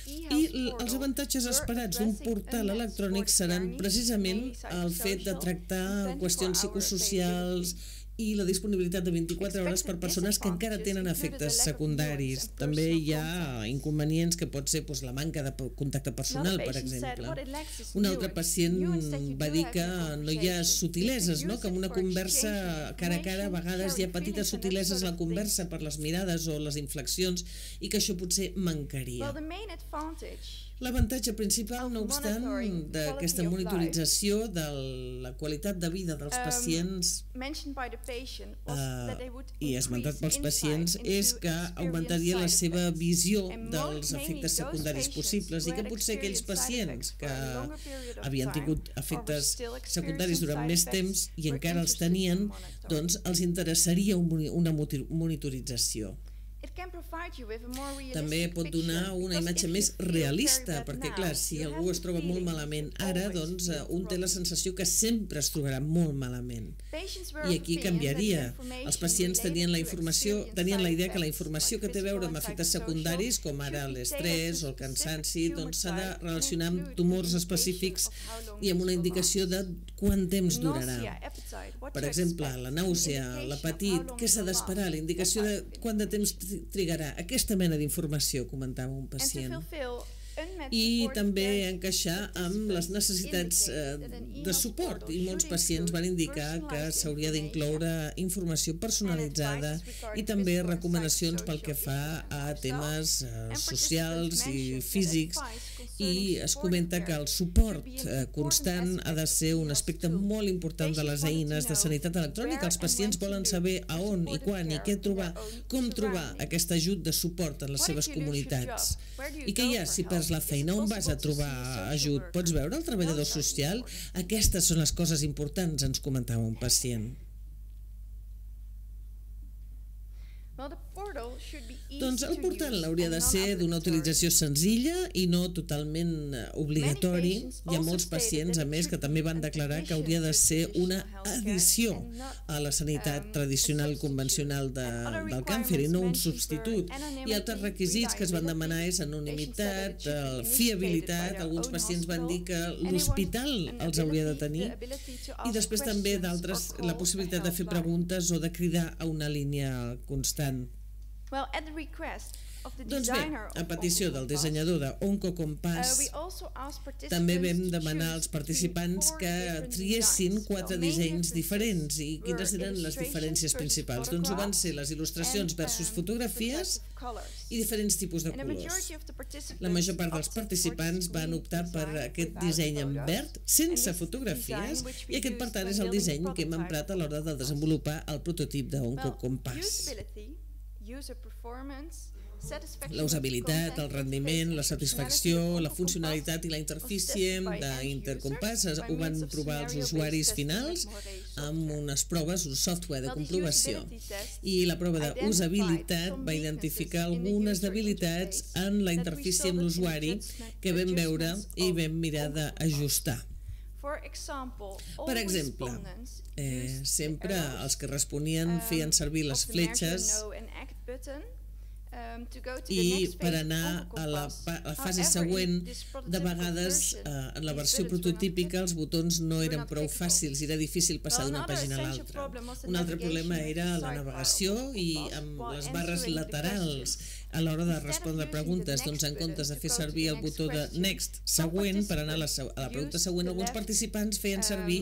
I els avantatges esperats d'un portal electrònic seran precisament el fet de tractar qüestions psicosocials, i la disponibilitat de 24 hores per persones que encara tenen efectes secundaris. També hi ha inconvenients que pot ser doncs, la manca de contacte personal, per exemple. Un altre pacient va dir que no hi ha sutileses, no? que en una conversa cara a cara a vegades hi ha petites sutileses a la conversa per les mirades o les inflexions i que això potser mancaria. L'avantatge principal, no obstant, d'aquesta monitorització de la qualitat de vida dels um, pacients uh, i esmentat pels pacients és que augmentaria la seva visió dels efectes secundaris possibles i que potser aquells pacients que havien tingut efectes secundaris durant més temps i encara els tenien, doncs els interessaria una monitorització. També pot donar una imatge més realista, perquè clar, si algú es troba molt malament ara, doncs eh, un té la sensació que sempre es trobarà molt malament. I aquí canviaria. Els pacients tenien la informació, tenien la idea que la informació que té a veure amb efectes secundaris, com ara l'estrès o el cansanci, doncs s'ha de relacionar amb tumors específics i amb una indicació de quant temps durarà. Per exemple, la nàusea, l'apetit, què s'ha d'esperar? La indicació de quant de temps trigarà aquesta mena d'informació, comentava un pacient. i també encaixar amb les necessitats eh, de suport. i molts pacients van indicar que s'hauria d'incloure informació personalitzada i també recomanacions pel que fa a temes eh, socials i físics i es comenta que el suport eh, constant ha de ser un aspecte molt important de les eines de sanitat electrònica. Els pacients volen saber a on i quan i què trobar, com trobar aquest ajut de suport en les seves comunitats. I què hi ha si perds la feina? On vas a trobar ajut? Pots veure el treballador social? Aquestes són les coses importants, ens comentava un pacient. Doncs el portal hauria de ser d'una utilització senzilla i no totalment eh, obligatori. Hi ha molts pacients, a més, que també van declarar que hauria de ser una addició a la sanitat um, tradicional convencional de, del càncer i no un substitut. I altres requisits que es van demanar és anonimitat, fiabilitat, alguns pacients van dir que l'hospital els hauria de tenir. i després també d'altres la possibilitat de fer preguntes o de cridar a una línia constant Well, at the request doncs bé, a petició del dissenyador de Onco Compass, uh, també vam demanar als participants que triessin quatre dissenys diferents. I quines eren les diferències principals. Doncs ho van ser les il·lustracions versus um, fotografies i diferents tipus de colors. La major part dels participants van optar per aquest disseny en verd, sense fotografies, i aquest per tant és el disseny que hem emprat a l'hora de desenvolupar el prototip d'Onco Compass la usabilitat, el rendiment, la satisfacció, la funcionalitat i la interfície d'Intercompass ho van provar els usuaris finals amb unes proves, un software de comprovació. I la prova d'usabilitat va identificar algunes debilitats en la interfície amb l'usuari que vam veure i vam mirar d'ajustar. Per exemple, eh, sempre els que responien feien servir les fletxes Um, i per anar a la, a la fase següent, de vegades eh, en la versió prototípica els botons no eren prou fàcils, era difícil passar d'una pàgina a l'altra. Un altre problema era la navegació i amb les barres laterals a l'hora de respondre preguntes, doncs en comptes de fer servir el botó de next, següent, per anar a la, a la pregunta següent, alguns participants feien servir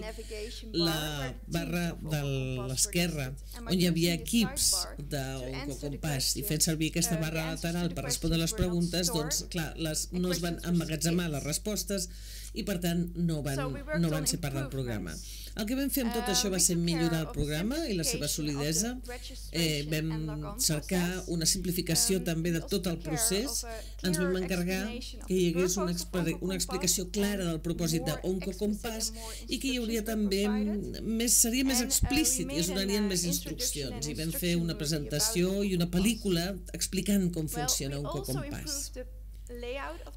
la barra de l'esquerra, on hi havia equips d'un compàs, i fent servir aquesta barra lateral per respondre les preguntes, doncs clar, les, no es van emmagatzemar les respostes i per tant no van, no van ser part del programa. El que vam fer amb tot això va ser millorar el programa i la seva solidesa. Eh, vam cercar una simplificació també de tot el procés. Ens vam encarregar que hi hagués una, una explicació clara del propòsit d'Oncocompass i que hi hauria també més, seria més explícit i es donarien més instruccions. I vam fer una presentació i una pel·lícula explicant com funciona Oncocompass.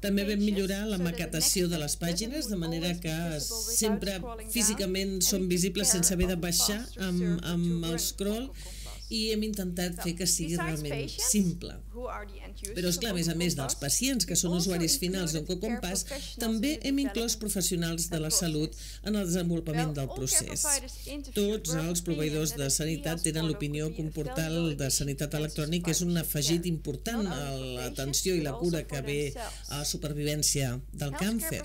També vam millorar la maquetació de les pàgines, de manera que sempre físicament són visibles sense haver de baixar amb, amb el scroll i hem intentat fer que sigui realment simple. Però, és clar, a més a més dels pacients, que són usuaris finals d'Oncocompass, també hem inclòs professionals de la salut en el desenvolupament del procés. Tots els proveïdors de sanitat tenen l'opinió que un portal de sanitat electrònic és un afegit important a l'atenció i la cura que ve a la supervivència del càncer,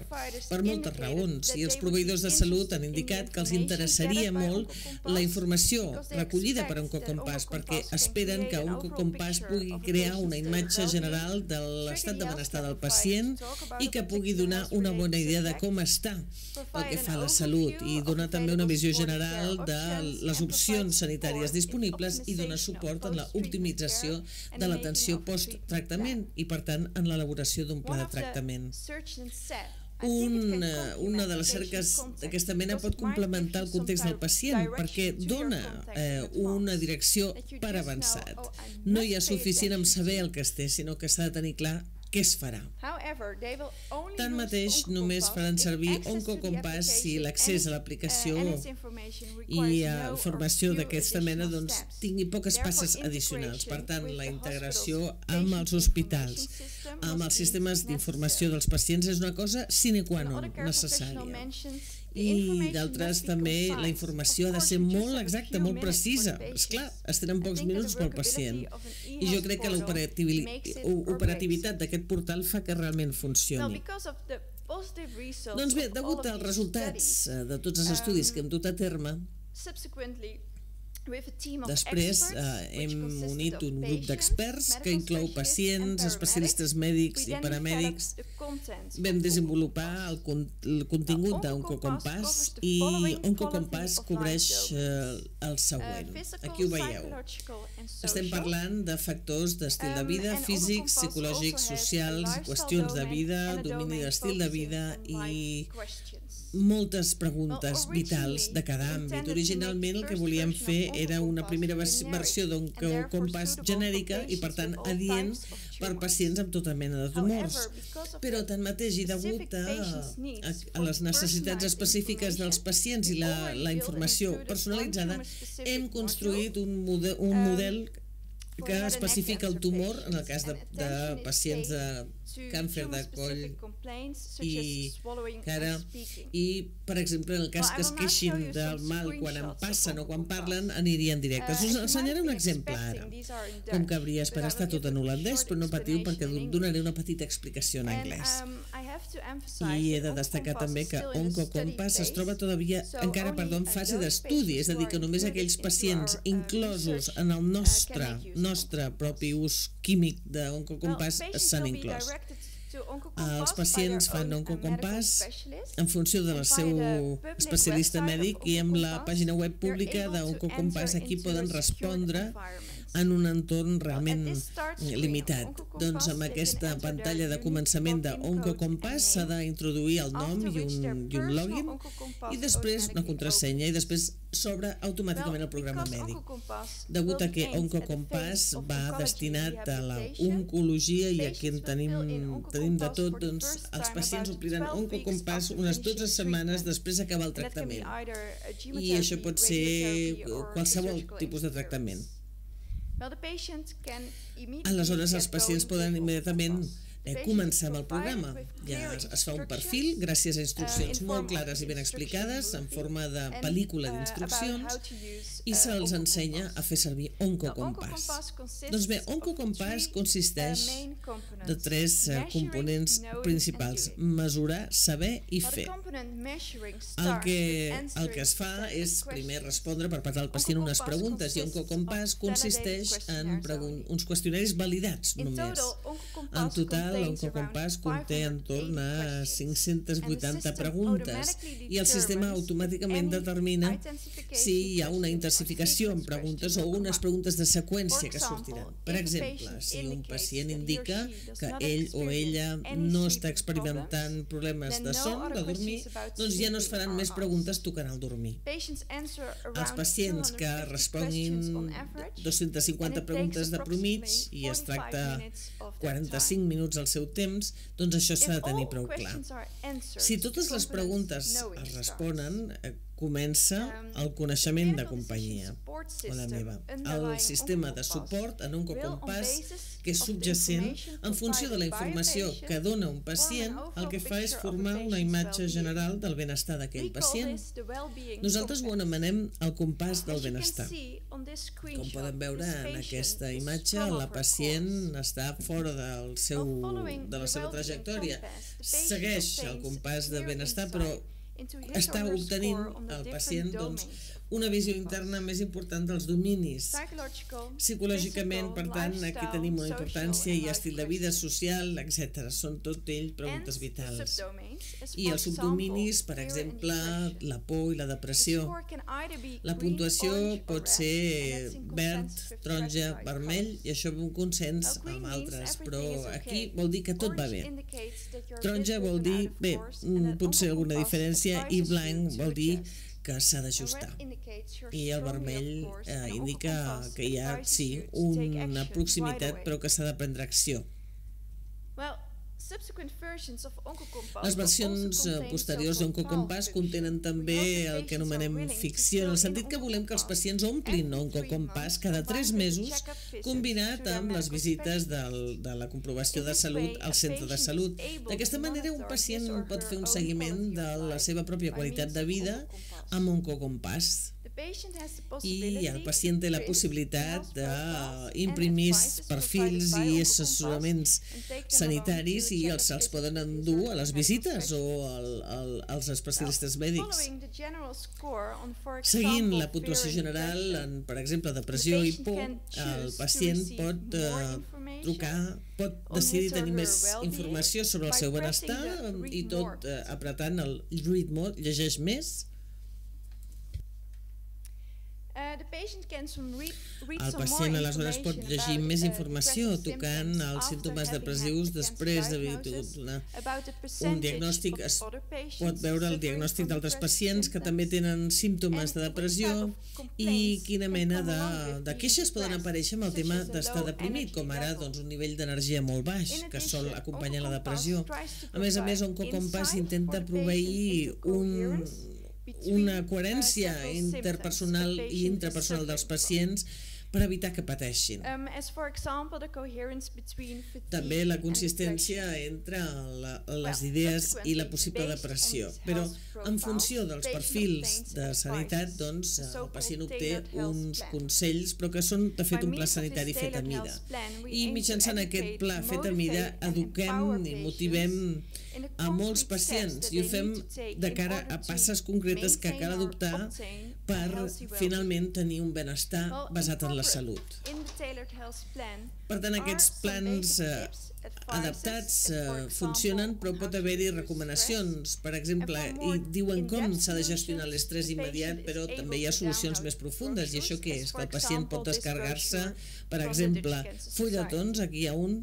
per moltes raons, i els proveïdors de salut han indicat que els interessaria molt la informació recollida per Oncocompass perquè esperen que Oncocompass pugui crear una imatge general de l'estat de benestar del pacient i que pugui donar una bona idea de com està pel que fa a la salut i donar també una visió general de les opcions sanitàries disponibles i donar suport en l'optimització de l'atenció post-tractament i, per tant, en l'elaboració d'un pla de tractament. Un, una de les cerques d'aquesta mena pot complementar el context del pacient perquè dona eh, una direcció per avançat. No hi ha suficient amb saber el que es té, sinó que s'ha de tenir clar què es farà. Tanmateix, només faran servir OncoCompass si l'accés a l'aplicació. i a informació d'aquesta mena doncs, tingui poques passes addicionals. Per tant, la integració amb els hospitals, amb els sistemes d'informació dels pacients és una cosa sine qua non necessària i d'altres també la informació ha de ser molt exacta, molt precisa. És clar, es tenen pocs minuts pel pacient. I jo crec que l'operativitat d'aquest portal fa que realment funcioni. Doncs bé, degut als resultats eh, de tots els estudis que hem dut a terme, Després eh, hem unit un grup d'experts que inclou pacients, especialistes mèdics i paramèdics. Vam desenvolupar el, con el contingut d'Oncocompass i Oncocompass cobreix eh, el següent. Aquí ho veieu. Estem parlant de factors d'estil de vida, físics, psicològics, socials, qüestions de vida, domini d'estil de vida i moltes preguntes vitals de cada àmbit. Originalment el que volíem fer era una primera versió d'un compàs genèrica i per tant adient per pacients amb tota mena de tumors. Però tanmateix i degut a, a, a les necessitats específiques dels pacients i la, la informació personalitzada, hem construït un model, un model que especifica el tumor en el cas de, de pacients de càncer de coll i cara i per exemple en el cas que es queixin del mal quan en passen o quan parlen anirien directes. Us ensenyaré un exemple ara. com que hauria esperat estar tot en holandès però no patiu perquè donaré una petita explicació en anglès. um, i he de destacar també que Oncocompass es troba todavía encara perdó, en fase d'estudi és a dir que només aquells pacients um, inclosos en el nostre, nostre propi ús químic d'Oncocompass s'han inclòs els pacients fan oncocompàs en funció del seu especialista mèdic i amb la pàgina web pública d'oncocompàs aquí poden respondre en un entorn realment limitat. Doncs amb aquesta pantalla de començament de OncoCompass s'ha d'introduir el nom i un, i un login i després una contrasenya i després s'obre automàticament el programa mèdic. Degut a que OncoCompass va destinat a la oncologia i aquí en tenim, tenim de tot, doncs els pacients ompliran OncoCompass unes 12 setmanes després d'acabar el tractament. I això pot ser qualsevol tipus de tractament. Aleshores, els pacients poden immediatament eh, començar amb el programa. Ja es fa un perfil gràcies a instruccions molt clares i ben explicades en forma de pel·lícula d'instruccions i se'ls ensenya a fer servir OncoCompass. Doncs bé, OncoCompass consisteix de tres components principals, mesurar, saber i fer. El que, el que es fa és primer respondre per part del pacient unes preguntes i OncoCompass consisteix en uns qüestionaris validats només. En total, l'Oncocompàs conté entorn a 580 preguntes i el sistema automàticament determina si hi ha una intensificació en preguntes o unes preguntes de seqüència que sortiran. Per exemple, si un pacient indica que ell o ella no està experimentant problemes de son, de dormir, doncs ja no es faran més preguntes tocant el dormir. Els pacients que responguin 250 preguntes de promig i es tracta 45 minuts al seu temps, doncs això s'ha de tenir prou clar. Si totes les preguntes es responen, eh, comença el coneixement de companyia, o la meva. El sistema de suport en un cocompàs que és subjacent en funció de la informació que dona un pacient, el que fa és formar una imatge general del benestar d'aquell pacient. Nosaltres ho anomenem el compàs del benestar. Com poden veure en aquesta imatge, la pacient està fora del seu, de la seva trajectòria. Segueix el compàs de benestar, però està obtenint el pacient doncs, una visió interna més important dels dominis. Psicològicament, per tant, aquí tenim una importància i estil de vida social, etc. Són tot ell preguntes vitals. I els subdominis, per exemple, la por i la depressió. La puntuació pot ser verd, taronja, vermell, i això amb un consens amb altres, però aquí vol dir que tot va bé. Taronja vol dir, bé, mm, potser alguna diferència, i blanc vol dir que s'ha d'ajustar. I el vermell eh, indica que hi ha, sí, una proximitat però que s'ha de prendre acció. Les versions eh, posteriors d'OncoCompass contenen també el que anomenem ficció, en el sentit que volem que els pacients omplin OncoCompass cada 3 mesos, combinat amb les visites del, de la comprovació de salut al centre de salut. D'aquesta manera, un pacient pot fer un seguiment de la seva pròpia qualitat de vida amb OncoCompass i el pacient té la possibilitat d'imprimir perfils i assessoraments sanitaris i els, els poden endur a les visites o al, al, als especialistes mèdics. Seguint la puntuació general, en, per exemple, depressió i por, el pacient pot uh, trucar, pot decidir tenir més informació sobre el seu benestar i tot uh, apretant el mode, llegeix més, el pacient aleshores pot llegir més uh, informació tocant els símptomes depressius després d'haver una, un diagnòstic. Es pot veure el diagnòstic d'altres pacients que també tenen símptomes de depressió i quina mena de, de queixes poden aparèixer amb el tema d'estar deprimit, com ara doncs, un nivell d'energia molt baix, que sol acompanyar la depressió. A més a més, un Cocompass intenta proveir un una coherència interpersonal i intrapersonal dels pacients per evitar que pateixin. Um, També la consistència entre la, les idees i la possible depressió, però en funció dels perfils de sanitat, doncs, el pacient obté uns consells, però que són de fet un pla sanitari fet a mida. I mitjançant aquest pla fet a mida eduquem i motivem a molts pacients i ho fem de cara a passes concretes que cal adoptar per finalment tenir un benestar basat en la salut. Per tant, aquests plans eh, adaptats eh, funcionen, però pot haver-hi recomanacions, per exemple, i diuen com s'ha de gestionar l'estrès immediat, però també hi ha solucions més profundes, i això què és? Que el pacient pot descarregar-se, per exemple, fulletons, aquí hi ha un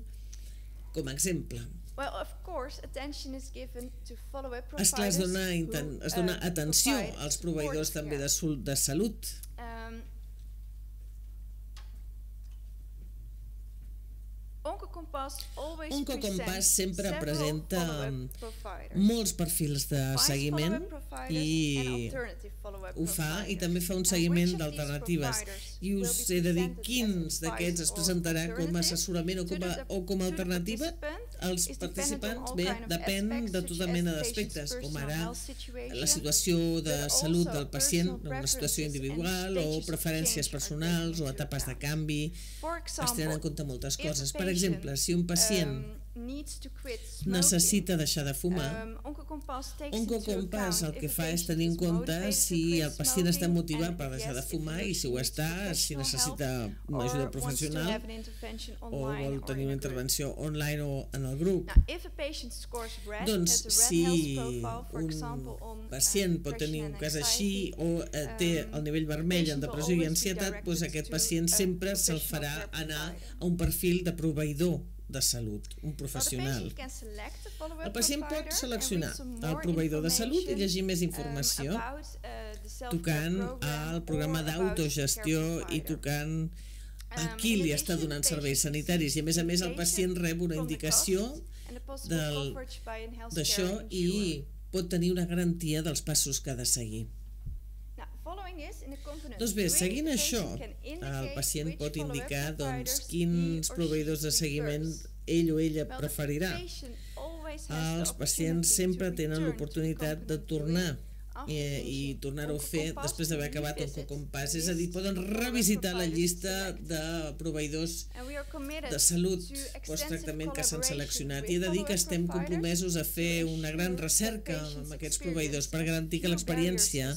com a exemple. Well, of course, attention is given to follow-up providers. Esclar, es dona, es dona atenció als proveïdors també de, de salut. Um, Un Compass sempre presenta molts perfils de seguiment i ho fa i també fa un seguiment d'alternatives i us he de dir quins d'aquests es presentarà com a assessorament o com a, o com a alternativa. als participants bé, depèn de tota mena d'aspectes com ara la situació de salut del pacient una situació individual o preferències personals o etapes de canvi. Es tenen en compte moltes coses. Per exemple, si un pacient um, necessita deixar de fumar. Um, Oncocompàs el que fa és tenir en compte si el pacient està motivat per deixar de fumar i si ho està, si necessita una ajuda professional o vol tenir una intervenció online o en el grup. Doncs si un pacient pot tenir un cas així o eh, té um, el nivell vermell en depressió i ansietat, doncs aquest pacient sempre se'l farà anar a un perfil de proveïdor de salut, un professional. El pacient pot seleccionar el proveïdor de salut i llegir més um, informació uh, tocant al programa d'autogestió i tocant a um, qui li està donant serveis sanitaris i a més a més el pacient rep una indicació d'això i pot tenir una garantia dels passos que ha de seguir. Doncs bé, seguint això, el pacient pot indicar doncs, quins proveïdors de seguiment ell o ella preferirà. Els pacients sempre tenen l'oportunitat de tornar i, i tornar-ho a fer després d'haver acabat un cocompàs. És a dir, poden revisitar la llista de proveïdors de salut post-tractament que s'han seleccionat. I he de dir que estem compromesos a fer una gran recerca amb aquests proveïdors per garantir que l'experiència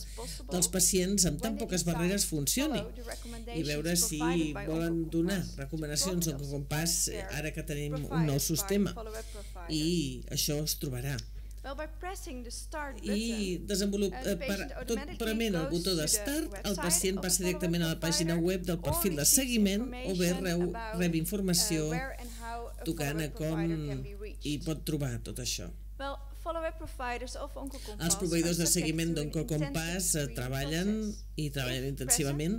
dels pacients amb tan poques barreres funcioni. I veure si volen donar recomanacions al cocompàs ara que tenim un nou sistema. i això es trobarà i desenvolup, uh, per, tot prement el botó de Start, el pacient passa directament a la pàgina web del perfil de seguiment o bé reu, rep uh, informació tocant a com hi pot trobar tot això. Els proveïdors de seguiment d'Oncocompass eh, treballen i treballen intensivament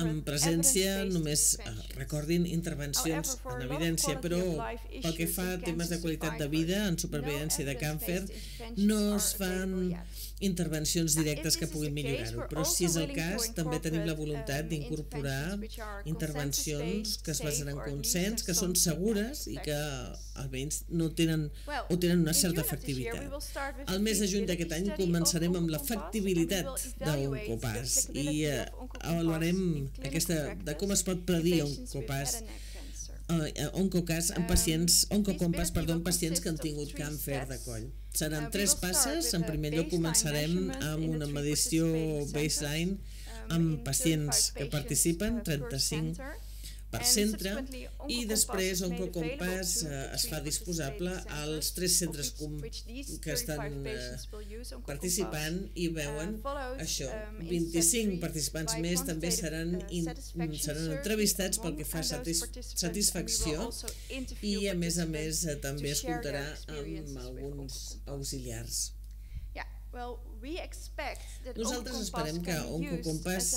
en presència, només eh, recordin intervencions en evidència, però pel que fa a temes de qualitat de vida en supervivència de càncer no es fan intervencions directes que puguin millorar-ho, però si és el cas, també tenim la voluntat um, d'incorporar intervencions que es basen en consens, que són segures i que almenys no tenen o tenen una certa efectivitat. Al mes de juny d'aquest any començarem amb l'efectivitat d'un copàs i eh, avaluarem aquesta, de com es pot predir un copàs uh, oncocas en pacients, oncocompes, perdó, en pacients que han tingut càncer de coll. Seran tres passes. En primer lloc començarem amb una medició baseline amb pacients que participen, 35 per centre i després on Compass eh, es fa disposable als tres centres que estan eh, participant i veuen això. 25 participants més també seran, in, seran entrevistats pel que fa satis, satisfacció i a més a més eh, també es comptarà amb alguns auxiliars. Nosaltres esperem que Oncocompass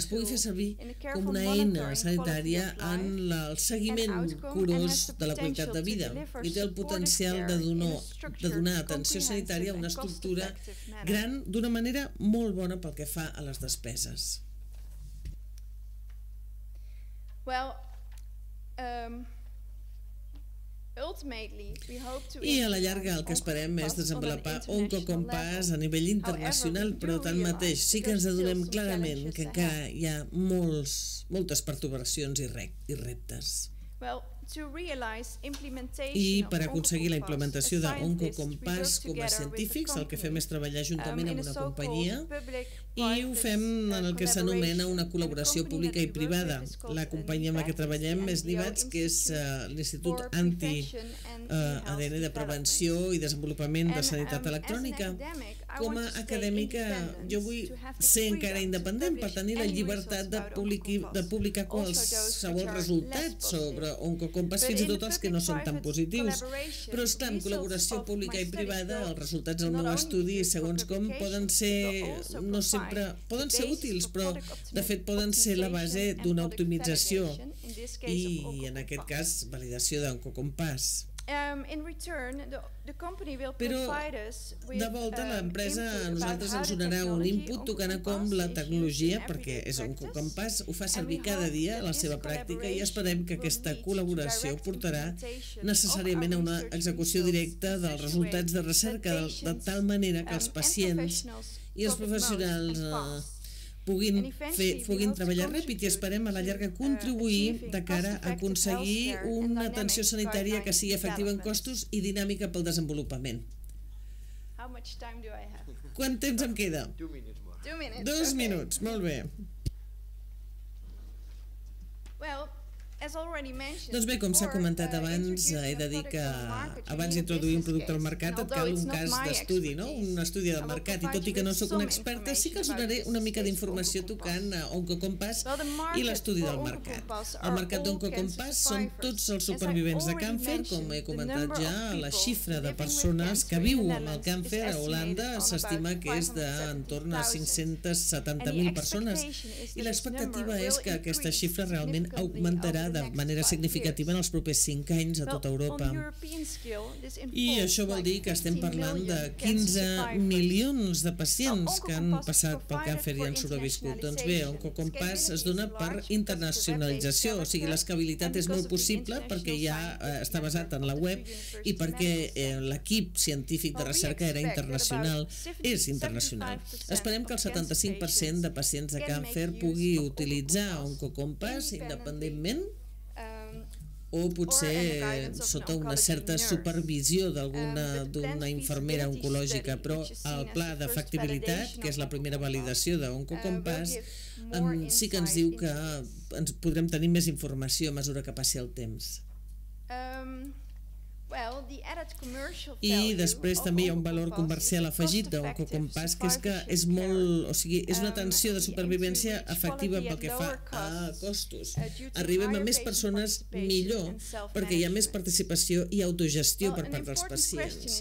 es pugui fer servir com una eina sanitària en el seguiment curós de la qualitat de vida i té el potencial de donar, de donar atenció sanitària a una estructura gran d'una manera molt bona pel que fa a les despeses. Well, um, i a la llarga el que esperem és desenvolupar un cocompàs a nivell internacional, però tanmateix sí que ens adonem clarament que encara hi ha molts, moltes perturbacions i, rec, i reptes. I per aconseguir la implementació d'Oncocompass com a científics el que fem és treballar juntament um, amb una companyia i ho fem en el que s'anomena una col·laboració pública i privada. La companyia amb la que treballem és l'IVATS, que és uh, l'Institut Anti-ADN uh, de Prevenció i Desenvolupament de Sanitat um, Electrònica. Com a acadèmica jo vull ser encara independent per tenir la llibertat de, publiqui, de publicar qualsevol resultat sobre Oncocompass, fins i tot els que no són tan positius. Però està en col·laboració pública i privada, els resultats del meu estudi, segons com, poden ser no sempre poden ser útils, però de fet poden ser la base d'una optimització. i en aquest cas validació d'un cocompàs. Um, Però de volta um, l'empresa a nosaltres ens donarà un input tocant a com la tecnologia, perquè és un compass, ho fa servir cada dia a la seva pràctica i esperem que aquesta col·laboració portarà necessàriament a una execució directa dels resultats de recerca de, de tal manera que els pacients i els professionals eh, puguin, fer, puguin treballar. ràpid i esperem a la llarga. contribuir de cara a aconseguir una atenció sanitària que sigui efectiva en costos i dinàmica pel desenvolupament. Quant temps em queda? Dos minuts, molt bé. Well, doncs bé, com s'ha comentat uh, abans, he de dir que abans d'introduir un producte al mercat et cal un cas d'estudi, no? un estudi del mercat, i tot i que no sóc una experta, sí que us donaré una mica d'informació tocant Oncocompass i l'estudi del mercat. El mercat d'Oncocompass són tots els supervivents de càncer, com he comentat ja, la xifra de persones que viu amb el càncer a Holanda s'estima que és d'entorn a 570.000 persones, i l'expectativa és que aquesta xifra realment augmentarà de manera significativa en els propers 5 anys a tota Europa. I això vol dir que estem parlant de 15 milions de pacients que han passat pel càncer i han sobreviscut. Doncs bé, Oncocompass es dona per internacionalització, o sigui, l'escabilitat és molt possible perquè ja eh, està basat en la web i perquè eh, l'equip científic de recerca era internacional, és internacional. Esperem que el 75% de pacients de càncer pugui utilitzar Oncocompass independentment o potser sota una certa supervisió d'alguna um, d'una infermera oncològica, però el pla de factibilitat, que és la primera validació d'Oncocompass, uh, sí que ens diu que ens podrem tenir més informació a mesura que passi el temps. Um, i després també hi ha un valor comercial afegit d'un cocompàs que és que és molt, o sigui, és una um, atenció de supervivència efectiva pel que fa a costos. Uh, Arribem a més persones millor perquè hi ha més participació i autogestió per part dels pacients.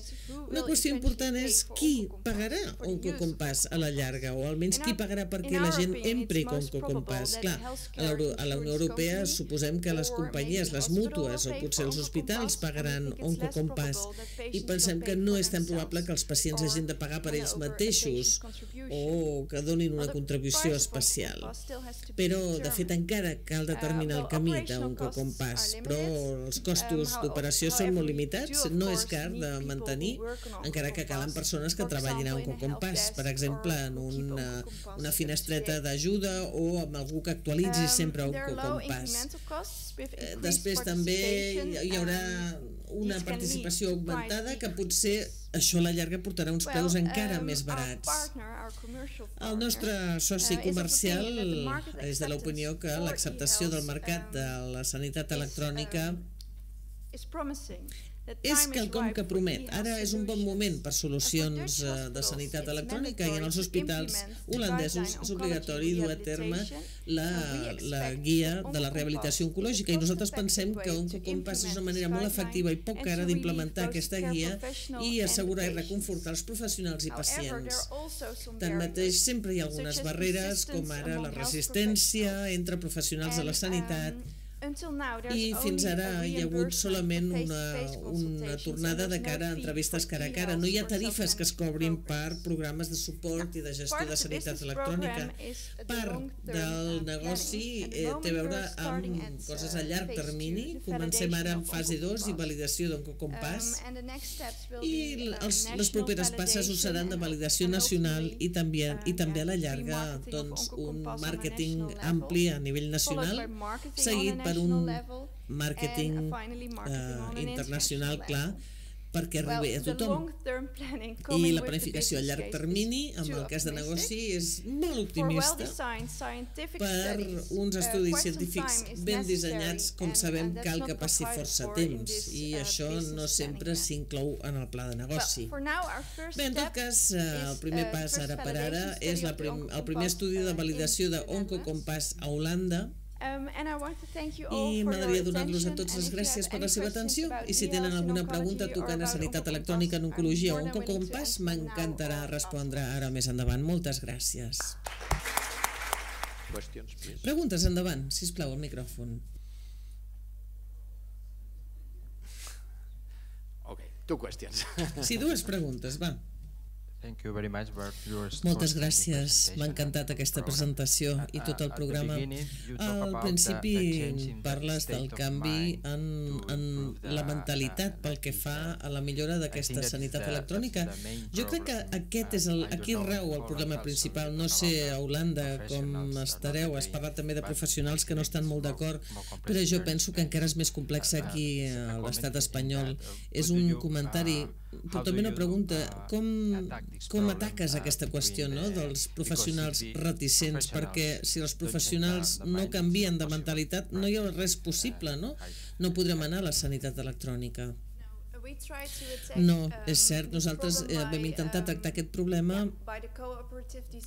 Una qüestió important és qui pagarà un cocompàs a la llarga o almenys qui pagarà perquè la gent empri un cocompàs. Clar, a la Unió Europea suposem que les companyies, les mútues o potser els hospitals pagaran Oncocompass i pensem que no és tan probable que els pacients hagin de pagar per ells mateixos o que donin una contribució especial. Però, de fet, encara cal determinar el camí d'Oncocompass, però els costos d'operació són molt limitats, no és car de mantenir, encara que calen persones que treballin a Oncocompass, per exemple, en una, una finestreta d'ajuda o amb algú que actualitzi sempre Oncocompass. Eh, després també hi haurà una participació augmentada que potser això a la llarga portarà uns preus encara um, més barats. El nostre soci uh, comercial és de l'opinió que l'acceptació del mercat um, de la sanitat electrònica és quelcom que promet. Ara és un bon moment per solucions eh, de sanitat electrònica i en els hospitals holandesos és obligatori dur a terme la, la guia de la rehabilitació oncològica i nosaltres pensem que un Compass és una manera molt efectiva i poc cara d'implementar aquesta guia i assegurar i reconfortar els professionals i pacients. Tanmateix, sempre hi ha algunes barreres, com ara la resistència entre professionals de la sanitat, i fins ara hi ha hagut solament una, una tornada de cara a entrevistes cara a cara. No hi ha tarifes que es cobrin per programes de suport i de gestió de sanitat electrònica. Part del negoci eh, té a veure amb coses a llarg termini. Comencem ara en fase 2 i validació d'un Cocompass i els, les properes passes ho seran de validació nacional i també, i també a la llarga doncs, un màrqueting ampli a nivell nacional seguit per un màrqueting uh, internacional clar perquè arribi a tothom. I la planificació a llarg termini, amb el cas de negoci, és molt optimista per uns uh, estudis científics ben dissenyats, com sabem, cal que passi força temps i uh, això no sempre s'inclou en el pla de negoci. Bé, en tot cas, uh, el primer pas ara per ara és la prim el primer estudi de validació de Oncocompass a Holanda, I m'agradaria donar-los a tots les gràcies per la seva atenció i si tenen alguna pregunta tocant a sanitat electrònica en oncologia o un compàs, m'encantarà respondre ara més endavant. Moltes gràcies. Preguntes endavant, si us plau, el micròfon. Ok, tu qüestions. Sí, dues preguntes, va. Moltes gràcies, m'ha encantat aquesta presentació i tot el programa. Al principi parles del canvi en, en la mentalitat pel que fa a la millora d'aquesta sanitat electrònica. Jo crec que aquest és el, aquí rau el problema principal. No sé a Holanda com estareu, has parlat també de professionals que no estan molt d'acord, però jo penso que encara és més complex aquí a l'estat espanyol. És un comentari però també una pregunta, com, com ataques aquesta qüestió no, dels professionals reticents? Perquè si els professionals no canvien de mentalitat, no hi ha res possible, no? No podrem anar a la sanitat electrònica. No, és cert, nosaltres eh, vam intentar tractar aquest problema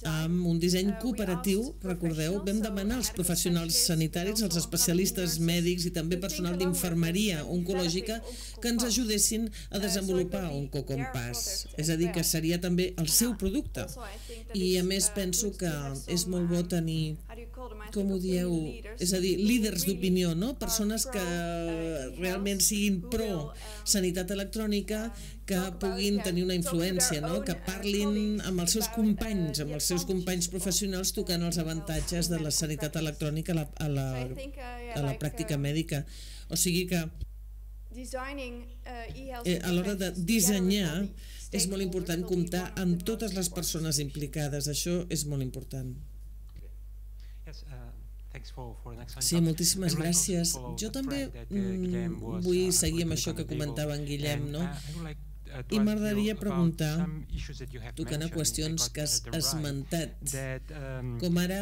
amb un disseny cooperatiu, recordeu, vam demanar als professionals sanitaris, als especialistes mèdics i també personal d'infermeria oncològica que ens ajudessin a desenvolupar un cocompàs, és a dir, que seria també el seu producte. I a més penso que és molt bo tenir com ho dieu, és a dir, líders d'opinió, no? persones que realment siguin pro sanitat electrònica, que puguin tenir una influència, no? que parlin amb els seus companys, amb els seus companys professionals tocant els avantatges de la sanitat electrònica a la, a la, a la pràctica mèdica. O sigui que eh, a l'hora de dissenyar és molt important comptar amb totes les persones implicades, això és molt important. Sí, moltíssimes gràcies. Jo també mm, vull uh, seguir amb això que comentava en Guillem, no? Uh, I m'agradaria preguntar, tocant a qüestions que has esmentat, um, com ara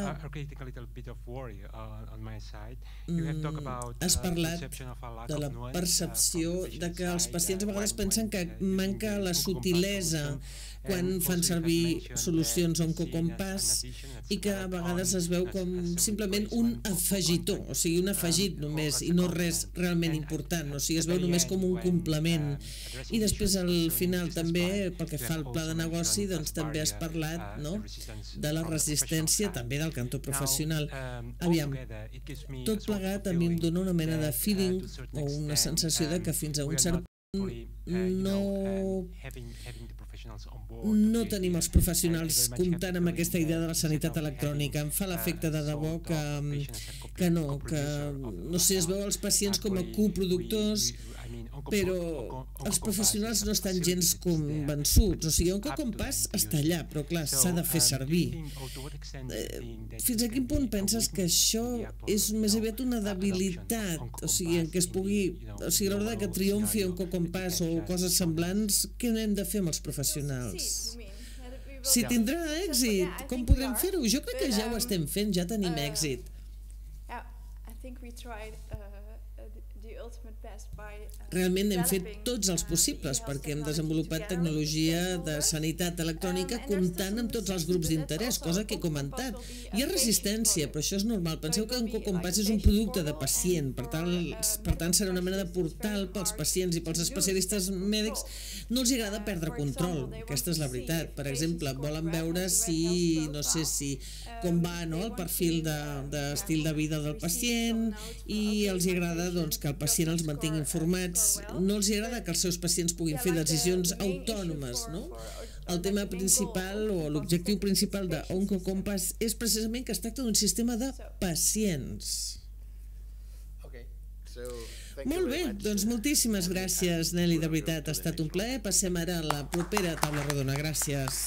mm, has parlat de la percepció de que els pacients a vegades pensen que manca la sutilesa quan fan servir solucions on cocompàs i que a vegades es veu com simplement un afegitó, o sigui, un afegit només i no res realment important, o sigui, es veu només com un complement. I després al final també, pel que fa al pla de negoci, doncs també has parlat no? de la resistència també del cantó professional. Aviam, tot plegat a mi em dona una mena de feeling o una sensació de que fins a un cert no no tenim els professionals comptant amb aquesta idea de la sanitat electrònica. Em fa l'efecte de debò que, que no, que no sé, es veu els pacients com a coproductors però els professionals no estan gens convençuts. O sigui, un cocompàs està allà, però clar, s'ha de fer servir. Eh, fins a quin punt penses que això és més aviat una debilitat? O sigui, en què es pugui... O sigui, a l'hora que triomfi un cocompàs o coses semblants, què hem de fer amb els professionals? Si tindrà èxit, com podrem fer-ho? Jo crec que ja ho estem fent, ja tenim uh, èxit. I think we tried uh, Realment hem fet tots els possibles perquè hem desenvolupat tecnologia de sanitat electrònica comptant amb tots els grups d'interès, cosa que he comentat. Hi ha resistència, però això és normal. Penseu que en Cocompàs és un producte de pacient, per tant, per tant serà una mena de portal pels pacients i pels especialistes mèdics. No els agrada perdre control, aquesta és la veritat. Per exemple, volen veure si, no sé si, com va no, el perfil d'estil de, de vida del pacient i els agrada doncs, que el pacient els mantingui informats, no els agrada que els seus pacients puguin fer decisions autònomes, no? El tema principal o l'objectiu principal de OncoCompass és precisament que es tracta d'un sistema de pacients. Molt bé, doncs moltíssimes gràcies, Nelly, de veritat, ha estat un plaer. Passem ara a la propera taula rodona. Gràcies.